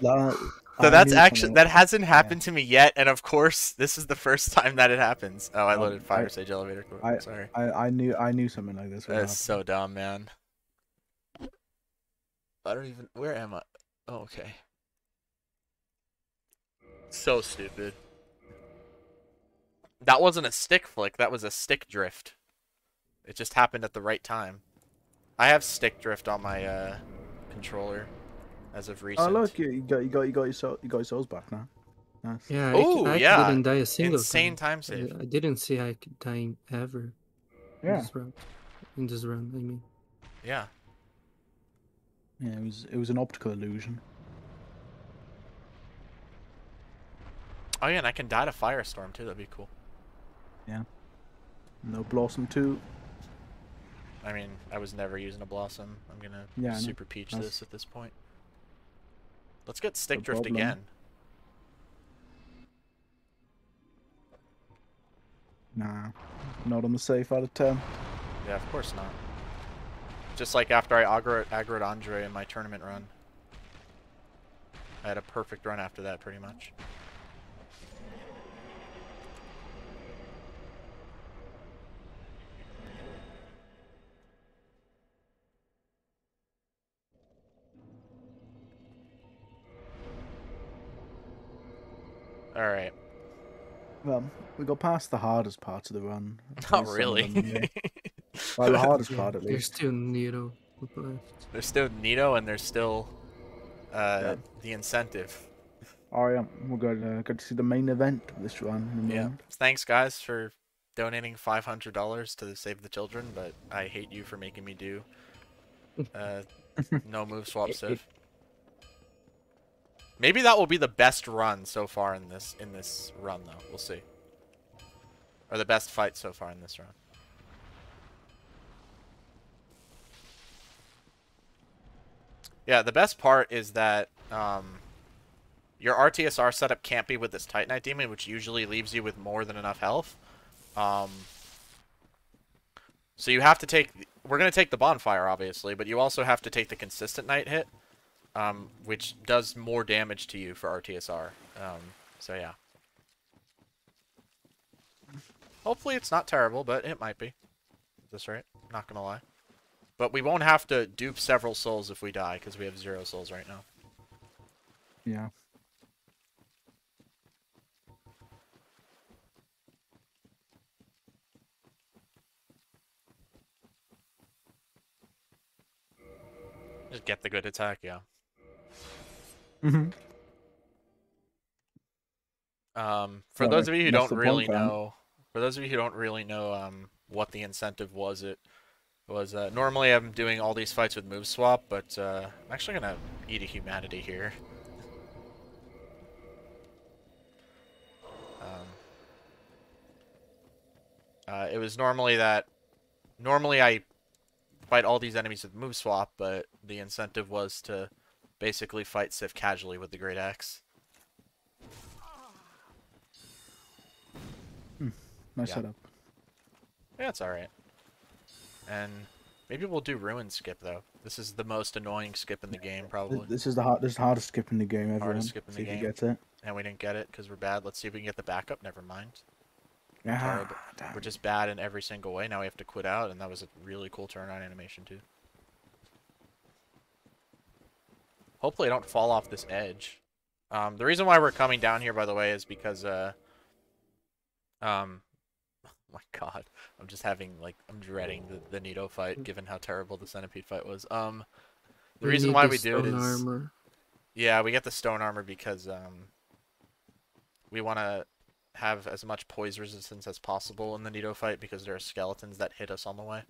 (laughs) That, So I that's actually that hasn't happened to me yet, and of course, this is the first time that it happens. Oh, I Um, loaded Fire I- Sage Elevator. Core. I- Sorry, I, I knew I knew something like this. would that's so dumb, man. I don't even. Where am I? Oh, okay. So stupid. That wasn't a stick flick. That was a stick drift. It just happened at the right time. I have stick drift on my uh, controller as of recent. Oh look, you, you got you got you got your soul, you got your souls back now. Nice. Yeah, Ooh, I, I yeah. didn't die a single Insane time. time save. I, I didn't see I could dying ever in Yeah. this round. In this run, I mean. Yeah. Yeah, it was it was an optical illusion. Oh yeah, and I can die to Firestorm too. That'd be cool. Yeah. No blossom two. I mean, I was never using a blossom. I'm gonna Yeah, super peach That's- this at this point. Let's get stick drift problem. again. Nah, not on the safe out of ten. Yeah, of course not. Just like after I aggro aggroed Andre in my tournament run. I had a perfect run after that, pretty much. Well, we got past the hardest part of the run. (laughs) At Not least some of really. them, anyway. (laughs) well, the hardest part at least. There's least. still Nero left. There's still Nito and there's still uh, Yeah. the incentive. Oh yeah, we're going to get to see the main event of this run Yeah. moment. Thanks, guys, for donating five hundred dollars to Save the Children, but I hate you for making me do uh, (laughs) no move swap save. Maybe that will be the best run so far in this in this run, though. We'll see. Or the best fight so far in this run. Yeah, the best part is that um, your RTSR setup can't be with this Titanite Demon, which usually leaves you with more than enough health. Um, so you have to take... We're going to take the Bonfire, obviously, but you also have to take the Consistent Night hit, um, which does more damage to you for RTSR. Um, so yeah. Hopefully it's not terrible, but it might be. Is this right? Not going to lie. But we won't have to dupe several souls if we die, because we have zero souls right now. Yeah. Just get the good attack, yeah. Mm-hmm. Um, for those of you who don't really know, for those of you who don't really know, um, what the incentive was, it was uh, normally I'm doing all these fights with move swap, but uh, I'm actually gonna eat a humanity here. Um, uh, it was normally that normally I fight all these enemies with move swap, but the incentive was to basically fight Sif casually with the Great Axe. Hmm. Nice Yeah. setup. Yeah, it's alright. And maybe we'll do Ruin skip though. This is the most annoying skip in the game, probably. This is the hard, this is the hardest skip in the game. Everyone. Hardest skip in the see the if you game. get it. And we didn't get it because we're bad. Let's see if we can get the backup. Never mind. Ah, damn. We're just bad in every single way. Now we have to quit out, and that was a really cool turnaround animation too. Hopefully I don't fall off this edge. Um, the reason why we're coming down here, by the way, is because uh, um, oh (laughs) my god, I'm just having like I'm dreading the the Nito fight, given how terrible the Centipede fight was. Um, the We reason why the we do it is armor. yeah, we get the stone armor because um, we want to have as much poise resistance as possible in the Nito fight because there are skeletons that hit us on the way.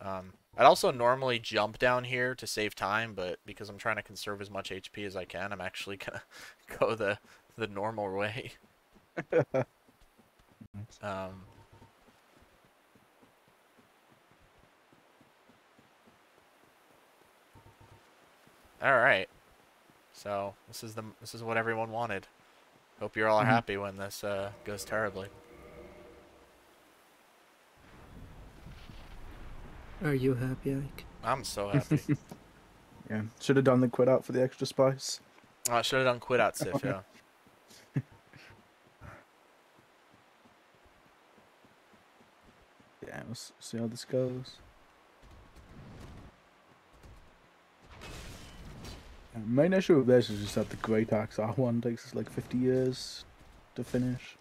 Um, I'd also normally jump down here to save time, but because I'm trying to conserve as much HP as I can, I'm actually (laughs) gonna go the the normal way. (laughs) Um, all right. So this is the this is what everyone wanted. Hope you're all Mhm. happy when this uh, goes terribly. Are you happy, Ike? I'm so happy. (laughs) Yeah. Should have done the quit out for the extra spice. Oh, I should have done quit out Sif, yeah. (laughs) Yeah, let's see how this goes. Yeah, main issue with this is just that the Great Axe R1 takes us like 50 years to finish.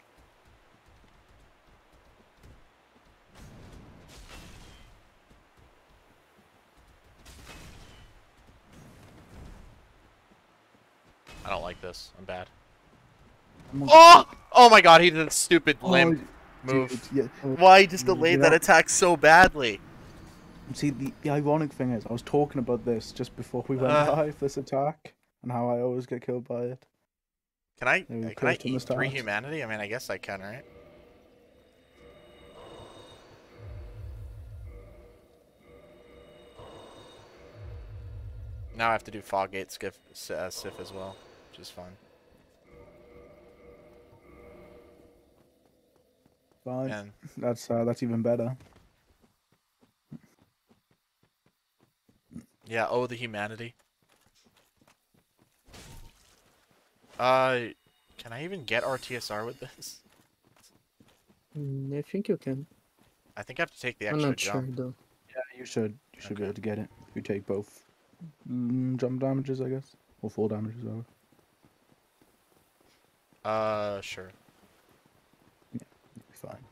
I don't like this. I'm bad. Oh! Oh my god, he did a stupid Oh, dude, move. yeah. Why he just delayed you that attack so badly? See, the, the ironic thing is, I was talking about this just before we went Uh. live, this attack, and how I always get killed by it. Can I Yeah, can I eat three humanity? I mean, I guess I can, right? Now I have to do Foggate Skiff, uh, Sif as well, which is fun. Fine, And (laughs) that's uh, that's even better. yeah, oh the humanity. Uh, can I even get RTSR with this? Mm, I think you can. I think I have to take the I'm extra not sure jump. though. Yeah, you should you should be able to get it if you take both mm, jump damages, I guess, or fall damages. Rather. Uh, sure. You'll fine.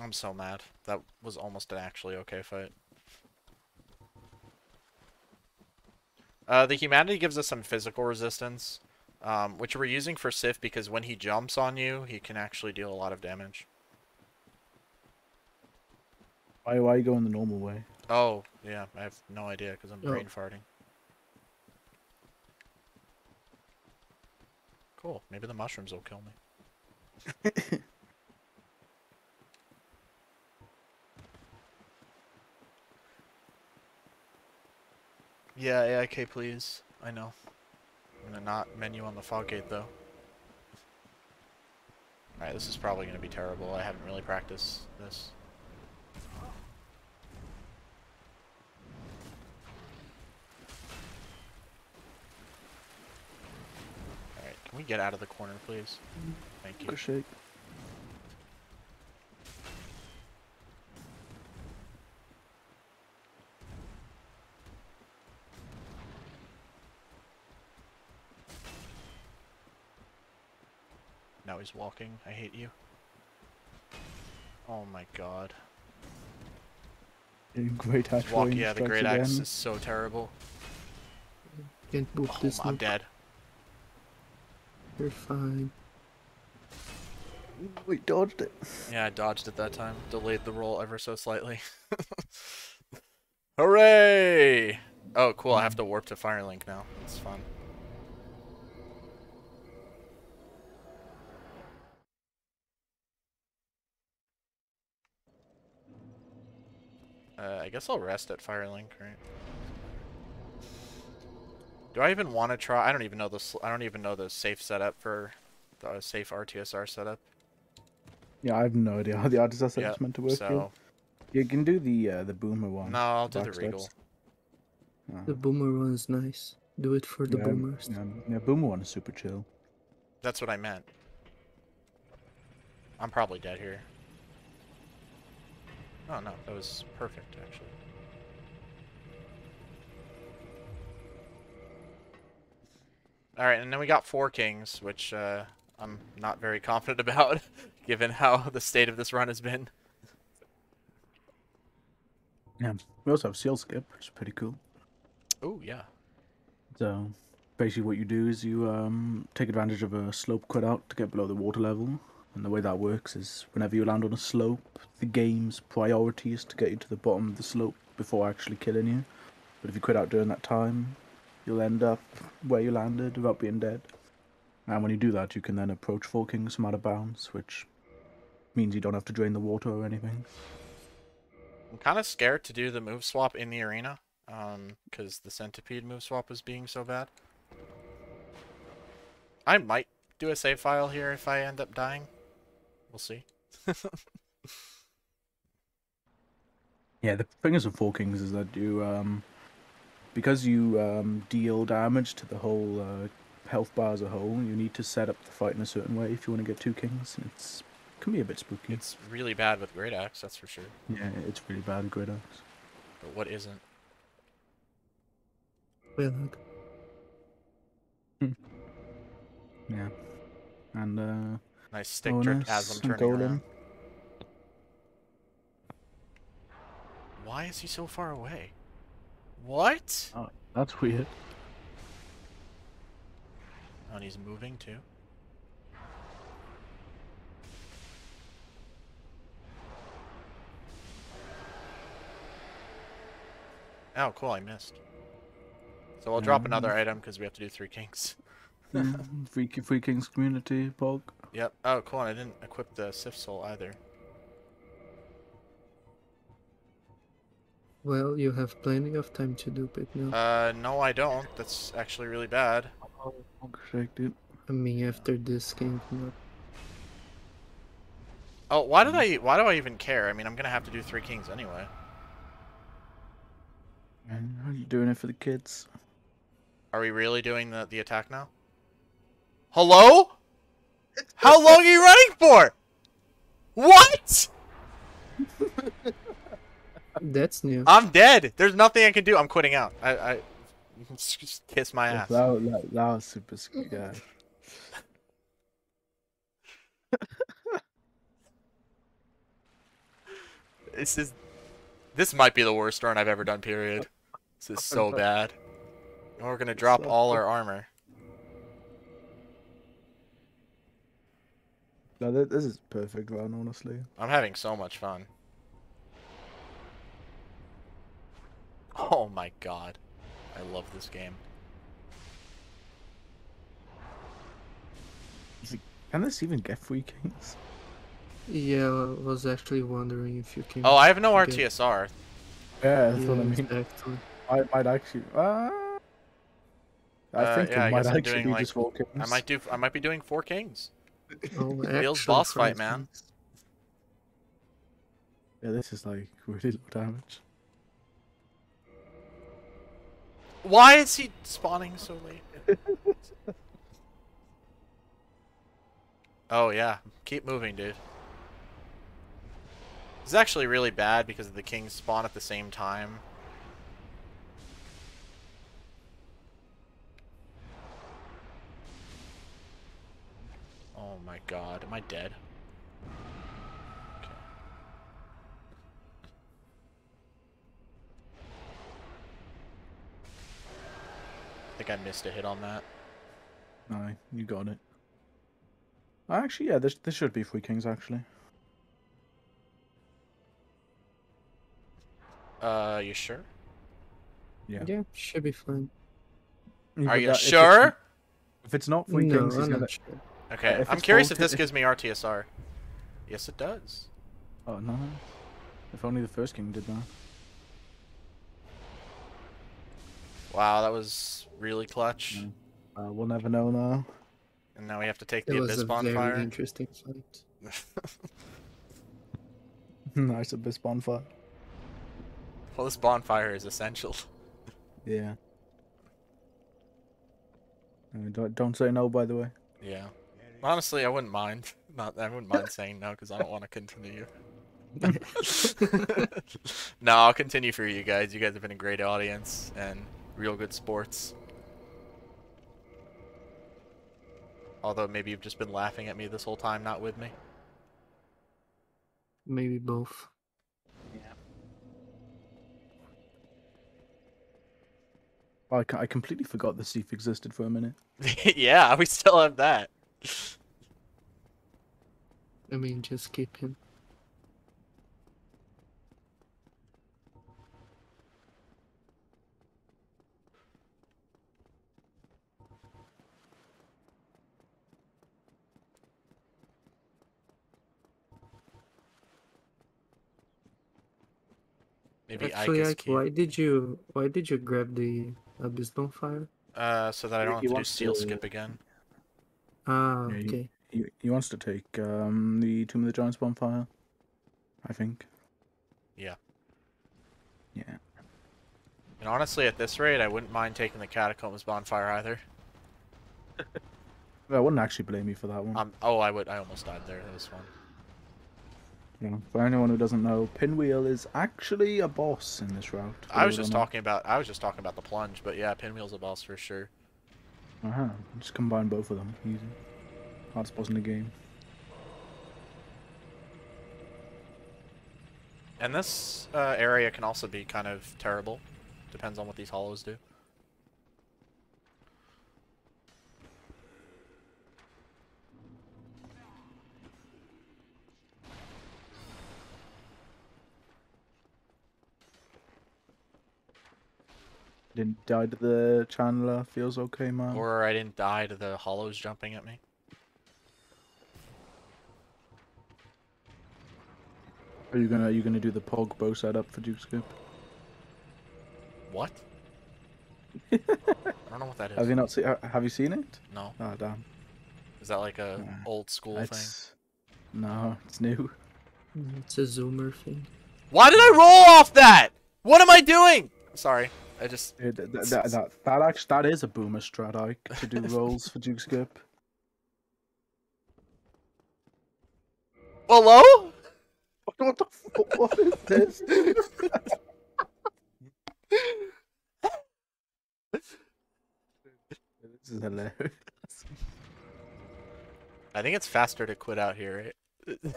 I'm so mad. That was almost an actually okay fight. Uh, the humanity gives us some physical resistance, um, which we're using for Sif because when he jumps on you, he can actually deal a lot of damage. Why why are you going the normal way? Oh, yeah, I have no idea because I'm Oh. brain farting. Cool, maybe the mushrooms will kill me. (laughs) Yeah, AIK please. I know. I'm gonna not menu on the fog gate though. Alright, this is probably gonna be terrible. I haven't really practiced this. Alright, can we get out of the corner please? Thank you. Good shake. Now he's walking. I hate you. Oh my god. Great He's axe. walking, range yeah, the strikes great axe is so terrible. Can't book Oh, this I'm loop. dead. You're fine. We dodged it. Yeah, I dodged it that time. Delayed the roll ever so slightly. (laughs) Hooray! Oh, cool. I have to warp to Firelink now. That's fun. Uh, I guess I'll rest at Firelink, right? Do I even want to try? I don't even know the. I don't even know the safe setup for the safe RTSR setup. Yeah, I have no idea how the RTSR asset Yeah, is meant to work. here. So You can do the uh, the boomer one. no, I'll do the. Regal. Uh, The boomer one is nice. Do it for the yeah, boomers. Yeah, yeah, boomer one is super chill. That's what I meant. I'm probably dead here. Oh no, that was perfect actually. Alright, and then we got four kings, which uh, I'm not very confident (laughs) about, given how the state of this run has been. Yeah. We also have seal skip, which is pretty cool. Oh yeah. So basically, what you do is you um, take advantage of a slope cut out to get below the water level. And the way that works is whenever you land on a slope, the game's priority is to get you to the bottom of the slope before actually killing you. But if you quit out during that time, you'll end up where you landed without being dead. And when you do that, you can then approach Four Kings from out of bounds, which means you don't have to drain the water or anything. I'm kind of scared to do the move swap in the arena, um, because the centipede move swap was being so bad. I might do a save file here if I end up dying. We'll see. (laughs) Yeah, the thing is with Four Kings is that you um because you um, deal damage to the whole uh, health bar as a whole, you need to set up the fight in a certain way if you want to get two kings. It's can be a bit spooky. It's really bad with Great Axe, that's for sure. yeah, it's really bad with Great Axe. But what isn't? Well, Yeah, and uh, Nice stick trick as I'm turning golem. around. Why is he so far away? What? Oh, that's weird. Oh, and he's moving too. Oh, cool, I missed. So we'll drop another item because we have to do three kings. (laughs) Free free kings community bog. Yep. Oh, cool, and I didn't equip the Sif Soul either. Well, you have plenty of time to do it now. Uh, no, I don't. That's actually really bad. Shake, dude. I mean, after this game, not Oh, why did I? Why do I even care? I mean, I'm gonna have to do three kings anyway. Man, Are you doing it for the kids? Are we really doing the the attack now? Hello? How long are you running for? What? (laughs) That's new. I'm dead. There's nothing I can do. I'm quitting out. I, I (laughs) just kiss my ass. That, was- that, that was super scary. Yeah. (laughs) This is this might be the worst run I've ever done. Period. This is so (laughs) bad. And we're gonna drop all our armor. No, this is perfect run, honestly. I'm having so much fun. (laughs) Oh my god. I love this game. Can this even get free kings? Yeah, I was actually wondering if you can. Oh, I have no Okay. RTSR. Yeah, that's yeah, what I mean. exactly. I might actually. Uh, I Uh, think yeah, I it might guess I'm actually doing, be like- just four kings. I might do. I might be doing four kings. Oh, (laughs) Feels boss fight, fight man. Yeah, this is like really low damage. Why is he spawning so late? (laughs) oh yeah, keep moving, dude. This is actually really bad because the kings spawn at the same time. Oh my god, am I dead? I think I missed a hit on that. No, you got it. Actually, yeah, this this should be free kings actually. Uh, you sure? Yeah. Yeah, should be fine. Are But you that- if it's- sure? If it's not free no, kings, I'm gonna. sure. Okay, if I'm curious if this gives me RTSR. Yes, it does. Oh no! If only the first king did that. Wow, that was really clutch. Mm. Uh, we'll never know now. And now we have to take It the was Abyss a very Bonfire. interesting fight. (laughs) (laughs) nice abyss bonfire. well, this bonfire is essential. (laughs) Yeah. Uh, don't don't say no, by the way. Yeah. Honestly, I wouldn't mind. Not, I wouldn't mind saying no because I don't want to continue. no, I'll continue for you guys. You guys have been a great audience and real good sports. Although maybe you've just been laughing at me this whole time, not with me. Maybe both. Oh, I, I completely forgot the Thief existed for a minute. (laughs) yeah, we still have that. I mean, just keep him. Maybe Actually, Ike is Ike, why did you why did you grab the abyss bonfire? Uh, so that I don't have to do wants steel to- skip again. Ah, Yeah, you- okay. He, he wants to take um the Tomb of the Giants bonfire. I think. Yeah. Yeah. And honestly, at this rate, I wouldn't mind taking the Catacombs bonfire either. (laughs) I wouldn't actually blame you for that one. Um, oh, I would. I almost died there. That was fun. Yeah. For anyone who doesn't know, Pinwheel is actually a boss in this route. I was just talking about. I was just talking about the plunge, but yeah, Pinwheel's a boss for sure. Uh-huh. Just combine both of them. Easy. Hardest boss in the game. And this uh, area can also be kind of terrible. Depends on what these hollows do. Didn't die to the Chandler. Feels okay, man. Or I didn't die to the hollows jumping at me. Are you gonna are you gonna do the pog bow setup for Duke Scoop? What? (laughs) I don't know what that is. Have you not seen? Have you seen it? No. Oh damn. Is that like a Nah. old school thing? No, it's new. It's a zoomer thing. Why did I roll off that? What am I doing? Sorry. I just Dude, that, that, that, that actually that is a boomer strat Ike, to do rolls for Duke Skip. Hello? What the fuck? What is this? (laughs) this is hilarious. I think it's faster to quit out here, right? (laughs)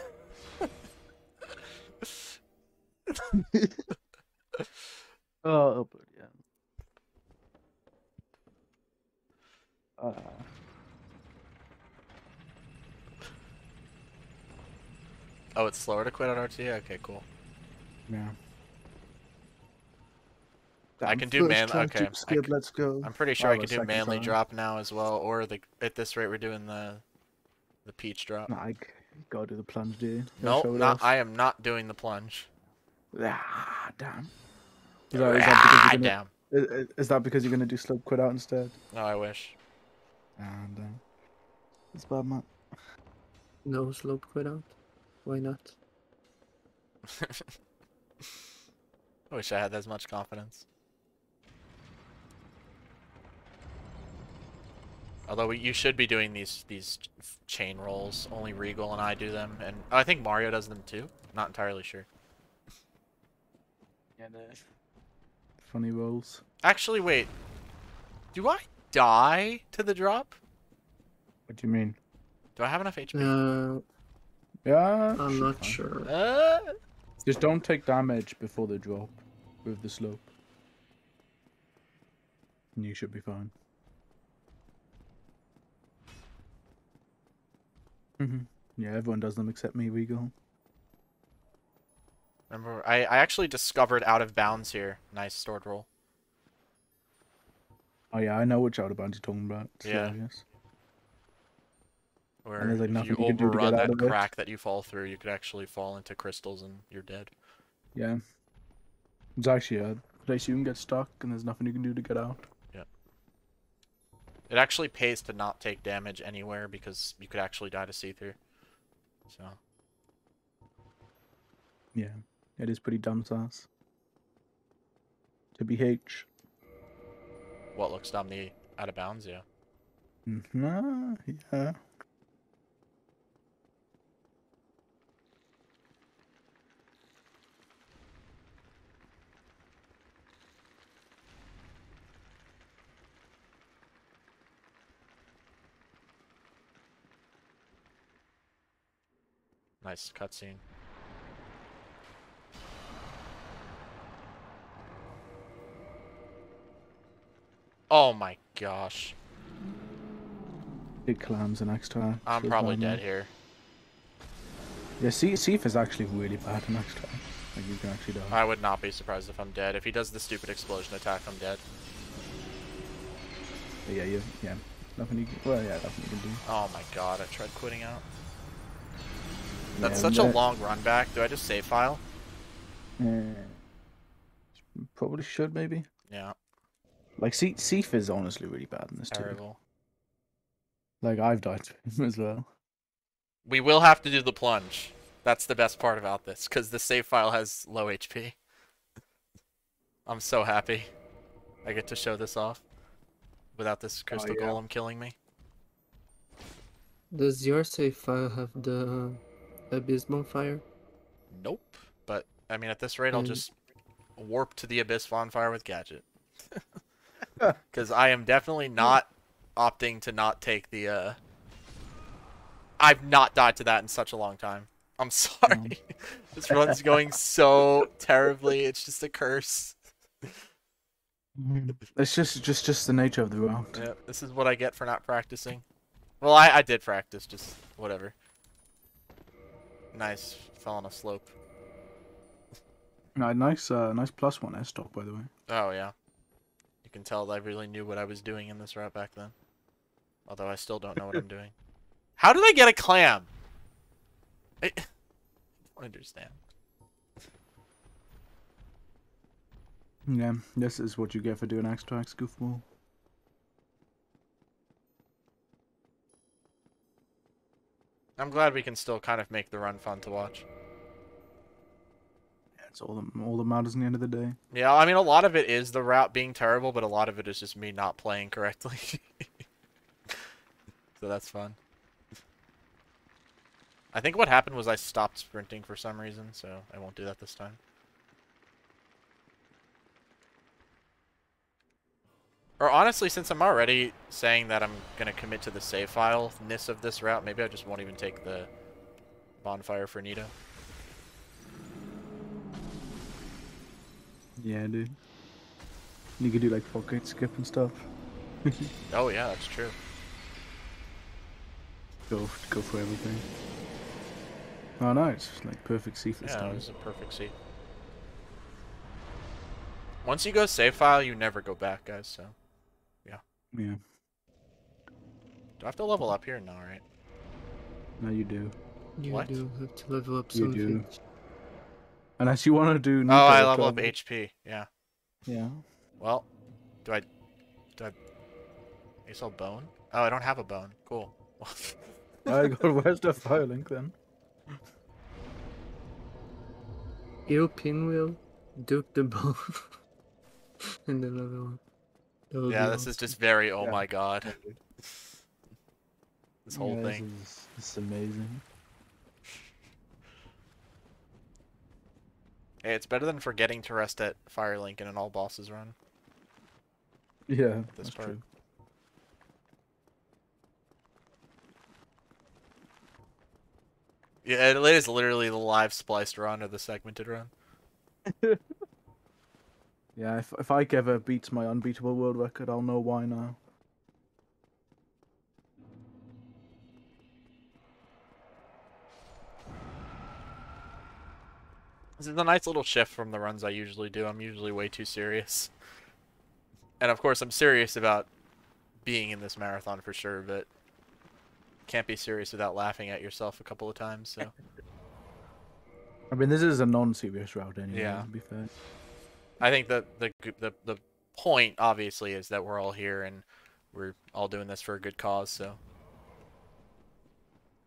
Oh, but Uh, Oh, it's slower to quit on RTA? Okay, cool. yeah. I can do man- okay, I Skip, c- let's go. I'm pretty sure Oh, I can do manly time. drop now as well, or the at this rate we're doing the the peach drop. Nah, I gotta do the plunge, dude. No, it not off. I am not doing the plunge. Ah, damn. Is that, is, that because Ah, you're damn. gonna, is, is that because you're gonna do slope quit out instead? No, I wish. And uh, it's bad, man. No slope quit out. Why not? (laughs) I wish I had as much confidence. Although we, you should be doing these these chain rolls. Only Regal and I do them, and I think Mario does them too. Not entirely sure. Yeah, Funny rolls. Actually, wait. Do I die to the drop? What do you mean? Do I have enough HP? Uh, Yeah. I'm should not fine. sure. Uh, Just don't take damage before the drop with the slope. And you should be fine. Mm -hmm. Yeah, everyone does them except me, Regal. remember, I, I actually discovered out of bounds here. Nice stored roll. Oh yeah, I know which out of bounds you're talking about. It's Yeah. hilarious. Where there's, like, if nothing you you can do to get out that of it. crack that you fall through, you could actually fall into crystals and you're dead. Yeah. It's actually a place you can get stuck and there's nothing you can do to get out. Yeah. It actually pays to not take damage anywhere because you could actually die to see through. So Yeah. It is pretty dumb sauce. To BH. What looks dumb the out of bounds, yeah. Mm-hmm. Yeah. Nice cutscene. Oh my gosh. Big clams the next extra. I'm probably dead here. Yeah, see, Seif is actually really bad in extra. Like you can actually die. I would not be surprised if I'm dead. If he does the stupid explosion attack, I'm dead. But yeah, you, yeah. Nothing you can, well, yeah, nothing you can do. Oh my god, I tried quitting out. That's Yeah, such a long run back. Do I just save file? Eh, probably should maybe. Yeah, Like Se- Seif is honestly really bad in this too. terrible. Like I've died to him (laughs) as well. We will have to do the plunge. That's the best part about this, because the save file has low HP. I'm so happy. I get to show this off without this crystal yeah. golem killing me. Does your save file have the abyss bonfire? Nope. But I mean, at this rate, I'll Mm. just warp to the abyss bonfire with gadget. (laughs) (laughs) Because I am definitely not opting to not take the. uh I've not died to that in such a long time. I'm (laughs) sorry. (laughs) this run's going so terribly. It's just a curse. It's just just just the nature of the route. Yep, this is what I get for not practicing. Well, I, I did practice, just whatever. Nice, fell on a slope. Right, nice uh, nice plus one Estoc by the way. Oh yeah. You can tell I really knew what I was doing in this route back then. Although I still don't know what I'm (laughs) doing. How did I get a clam? I I (laughs) don't understand. Yeah, this is what you get for doing axe to axe goofball. I'm glad we can still kind of make the run fun to watch. It's all that all that matters in the end of the day. Yeah, I mean a lot of it is the route being terrible, but a lot of it is just me not playing correctly. (laughs) so that's fun. I think what happened was I stopped sprinting for some reason, so I won't do that this time. Or honestly, since I'm already saying that I'm gonna commit to the save file-ness of this route, maybe I just won't even take the bonfire for Nito. Yeah, dude. You could do like pocket skip and stuff. (laughs) Oh yeah, that's true. Go go for everything. Oh no, it's like perfect seat this Yeah, it time. was a perfect seat. Once you go save file, you never go back, guys, so. Yeah, Yeah. Do I have to level up here? No, right? no you do. You What? do have to level up You something. do. Unless you want to do. Oh, I with level up HP. Yeah. Yeah. Well, do I... Do I... You sell bone? Oh, I don't have a bone. Cool. (laughs) I got where's the Firelink then? Heal pinwheel, Duke the bone, (laughs) and another level up. That would yeah, be this is just very, oh Yeah. my god. (laughs) This whole Yeah, thing. This is, this is amazing. Hey, it's better than forgetting to rest at Firelink in an all bosses run. Yeah, This that's part. true. Yeah, it is literally the live spliced run or the segmented run. (laughs) Yeah, if if Ike ever beats my unbeatable world record, I'll know why now. This is a nice little shift from the runs I usually do. I'm usually way too serious. And of course, I'm serious about being in this marathon for sure, but can't be serious without laughing at yourself a couple of times. So I mean, this is a non-serious route anyway. Yeah. To be fair. I think that the the the point obviously is that we're all here and we're all doing this for a good cause. So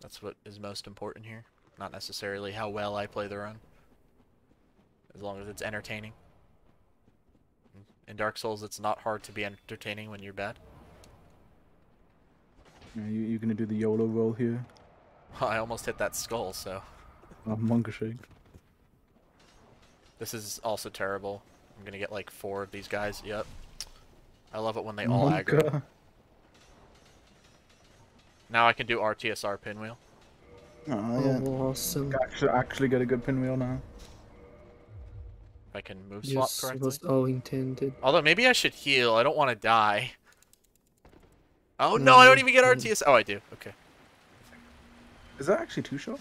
that's what is most important here, not necessarily how well I play the run. As long as it's entertaining. In Dark Souls, it's not hard to be entertaining when you're bad. Yeah, you you're gonna do the YOLO roll here. (laughs) I almost hit that skull, so Uh, Monka shake. this is also terrible. I'm gonna get like four of these guys. Yep. I love it when they all aggro. Now I can do RTSR pinwheel. Oh, yeah. Oh, awesome. Actually, actually get a good pinwheel now. If I can move swap This correctly. was all intended. Although maybe I should heal. I don't want to die. Oh no, I don't even get. RTS. Oh, I do. Okay. Is that actually two shot?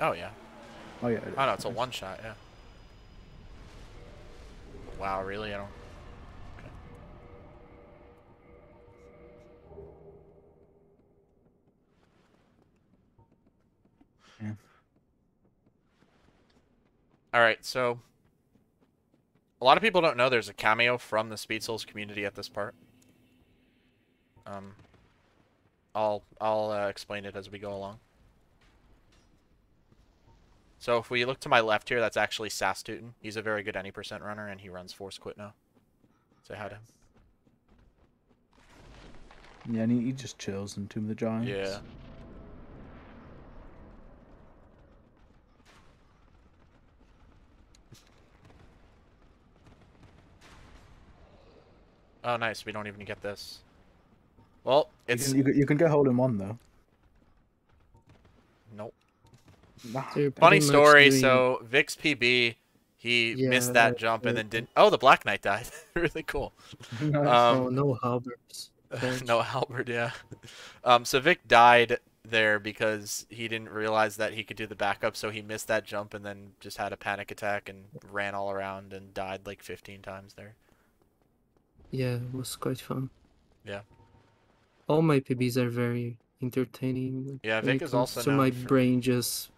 Oh yeah. Oh yeah. it Oh no, it's a one shot. Yeah. Wow, really? I don't. Okay. Yeah. All right, so a lot of people don't know there's a cameo from the Speed Souls community at this part. Um, I'll I'll uh, explain it as we go along. So if we look to my left here, that's actually Sastutin. He's a very good any percent runner, and he runs Force Quit now. Say hi to him. Yeah, and he, he just chills in Tomb of the Giants. Yeah. Oh, nice. We don't even get this. Well, You it's can, you, can- you can get hold in one though. nope. Nah. So Funny story. doing- So Vic's PB, he Yeah, missed that that- jump and that- then didn't. Oh, the Black Knight died. (laughs) really cool. (laughs) Nice. Um, oh, no halberds. (laughs) No, Albert. Yeah. Um. So Vic died there because he didn't realize that he could do the backup, so he missed that jump and then just had a panic attack and ran all around and died like 15 times there. Yeah, it was quite fun. Yeah. All my PBs are very entertaining. Yeah, Vic it is comes also to known my for- brain just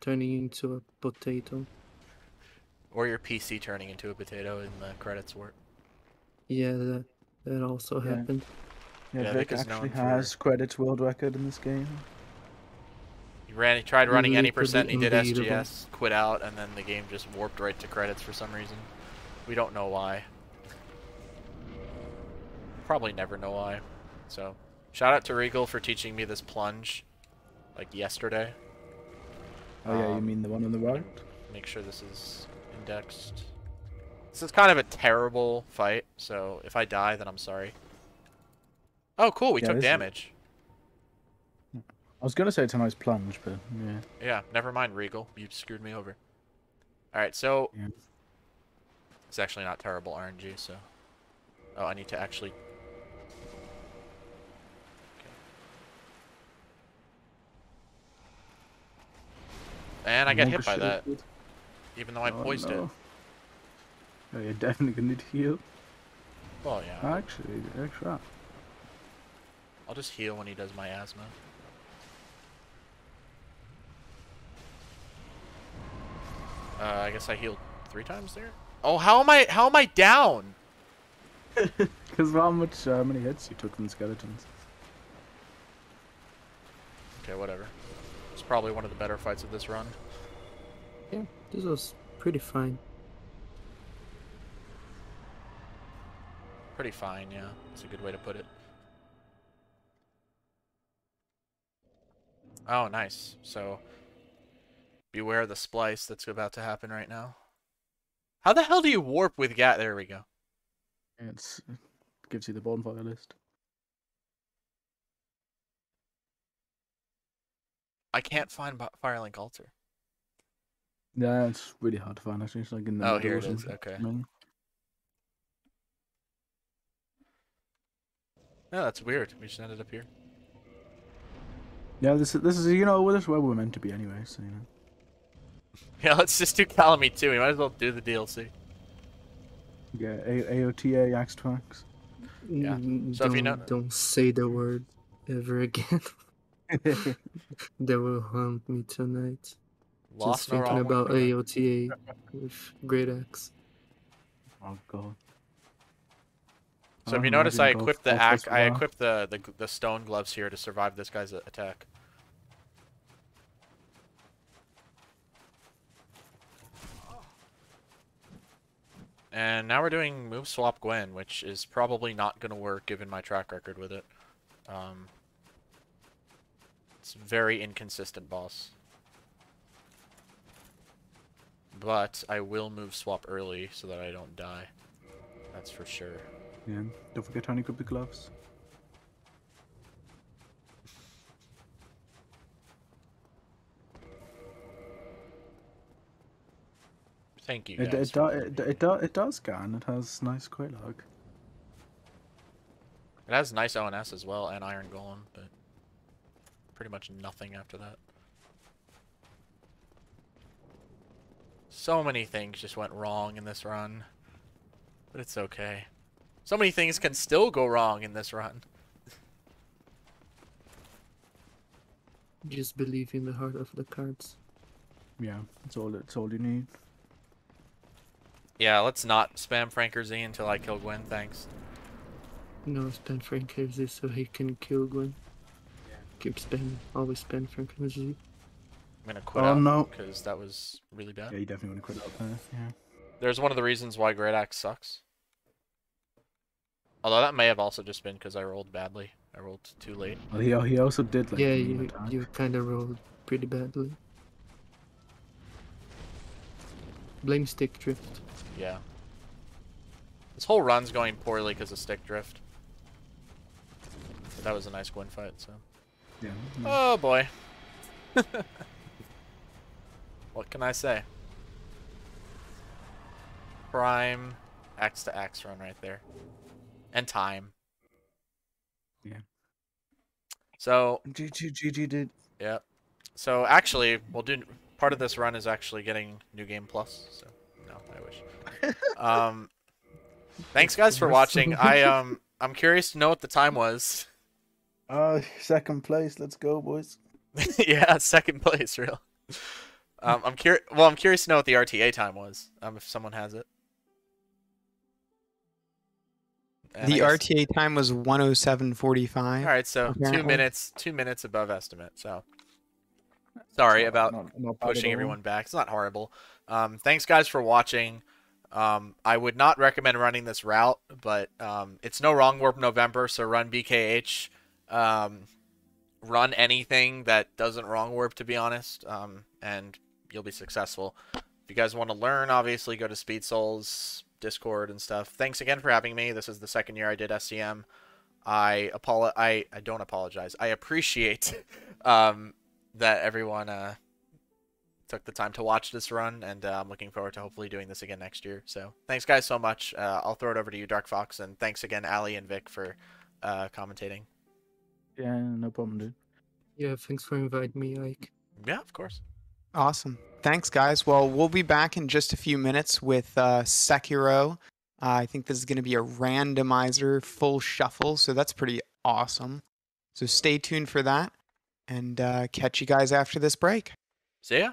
turning into a potato. Or your PC turning into a potato in the credits work. Yeah, that that also Yeah. happened. yeah, yeah, Vic Vic is known actually for- has credits world record in this game. He ran. He tried running any Literally percent. He did. SGS, quit out, and then the game just warped right to credits for some reason. We don't know why. Probably never know why. So, shout out to Regal for teaching me this plunge, like yesterday. Oh yeah, you Um, mean the one on the right? Make sure this is indexed. This is kind of a terrible fight, so if I die, then I'm sorry. Oh, cool. We Yeah, took this is- damage. I was gonna say it's a nice plunge, but yeah. Yeah, never mind, Regal. You screwed me over. Alright, so... Yeah. It's actually not terrible RNG, so... Oh, I need to actually... And I get hit by that, even though I Oh, poised it. Oh, you're definitely gonna need to heal. Well, yeah. Actually, extra. I'll just heal when he does my asthma. Uh, I guess I healed three times there. Oh, how am I? How am I down? (laughs) Because how much, uh, how many hits you took from skeletons? Okay, whatever. It's probably one of the better fights of this run. Yeah, this was pretty fine. Pretty fine, yeah. It's a good way to put it. Oh, nice. So, beware of the splice that's about to happen right now. How the hell do you warp with Gat? There we go. It's, it gives you the bonfire list. I can't find Firelink Altar. Yeah, it's really hard to find actually. It's like in the Oh, here it is, okay. I mean, Yeah, that's weird. We just ended up here. Yeah, this is this is you know this is where we're meant to be anyway. So you know. (laughs) Yeah, let's just do Kalameet too. We might as well do the DLC. Yeah, A- AOTA Axe to Axe. Yeah. Mm, So if you know- don't say the word ever again. (laughs) (laughs) that will haunt me tonight. Lost Just thinking about way. AOTA with Great Axe. oh god. So if Oh, you notice, I equipped the golf axe. I equipped the, the the stone gloves here to survive this guy's attack. And now we're doing move swap Gwyn, which is probably not gonna work given my track record with it. Um, it's very inconsistent boss. But I will move swap early so that I don't die. That's for sure. Yeah. Don't forget to equip the gloves. Thank you It guys. it, do, it, it, do, it does scan. It has nice quick log. It has nice O&S as well and Iron Golem, but pretty much nothing after that. So many things just went wrong in this run. But it's okay. So many things can still go wrong in this run. Just believe in the heart of the cards. Yeah, it's all it's all you need. Yeah, let's not spam FrankerZ until I kill Gwyn, thanks. No, spend Frank Z so he can kill Gwyn. Keep spamming. Always spend Frank Z. I'm gonna quit Oh, out no. because that was really bad. Yeah, you definitely want to quit out there. Yeah. There's one of the reasons why Great Axe sucks. Although that may have also just been because I rolled badly I rolled too late. Well, he he also did like yeah, you attack. you kind of rolled pretty badly. Blame stick drift. Yeah. This whole run's going poorly because of stick drift. But that was a nice Gwyn fight, so. Yeah. Oh boy. (laughs) what can I say? Prime Axe to Axe run right there. And time. Yeah. So, GG GG dude. yeah. So actually, we'll do part of this run is actually getting New Game Plus. So, no, I wish. (laughs) um, thanks guys for watching. I (laughs) um, I'm curious to know what the time was. Uh, (laughs) second place. Let's go, boys. (laughs) yeah, second place, (laughs) real. Um, I'm curious. Well, I'm curious to know what the RTA time was. Um, if someone has it. And the guess- RTA time was 107.45. All right, so two minutes, two minutes above estimate. So sorry Not- about not- not pushing everyone back. It's not horrible. Um, thanks guys for watching. Um, I would not recommend running this route, but um, it's no wrong warp November, so run BKH. Um, run anything that doesn't wrong warp, to be honest, um, and you'll be successful. If you guys want to learn, obviously go to Speed Souls Discord and stuff. Thanks again for having me. This is the second year I did SCM. I apolo- I, I don't apologize. I appreciate (laughs) um, that everyone uh, took the time to watch this run, and uh, I'm looking forward to hopefully doing this again next year. So thanks, guys, so much. Uh, I'll throw it over to you, Dark Fox, and thanks again, Ali and Vic, for uh, commentating. Yeah, no problem, dude. Yeah, thanks for inviting me, Ike. Yeah, of course. Awesome. Thanks, guys. Well, we'll be back in just a few minutes with uh, Sekiro. Uh, I think this is going to be a randomizer full shuffle, so that's pretty awesome. So stay tuned for that, and uh, catch you guys after this break. See ya.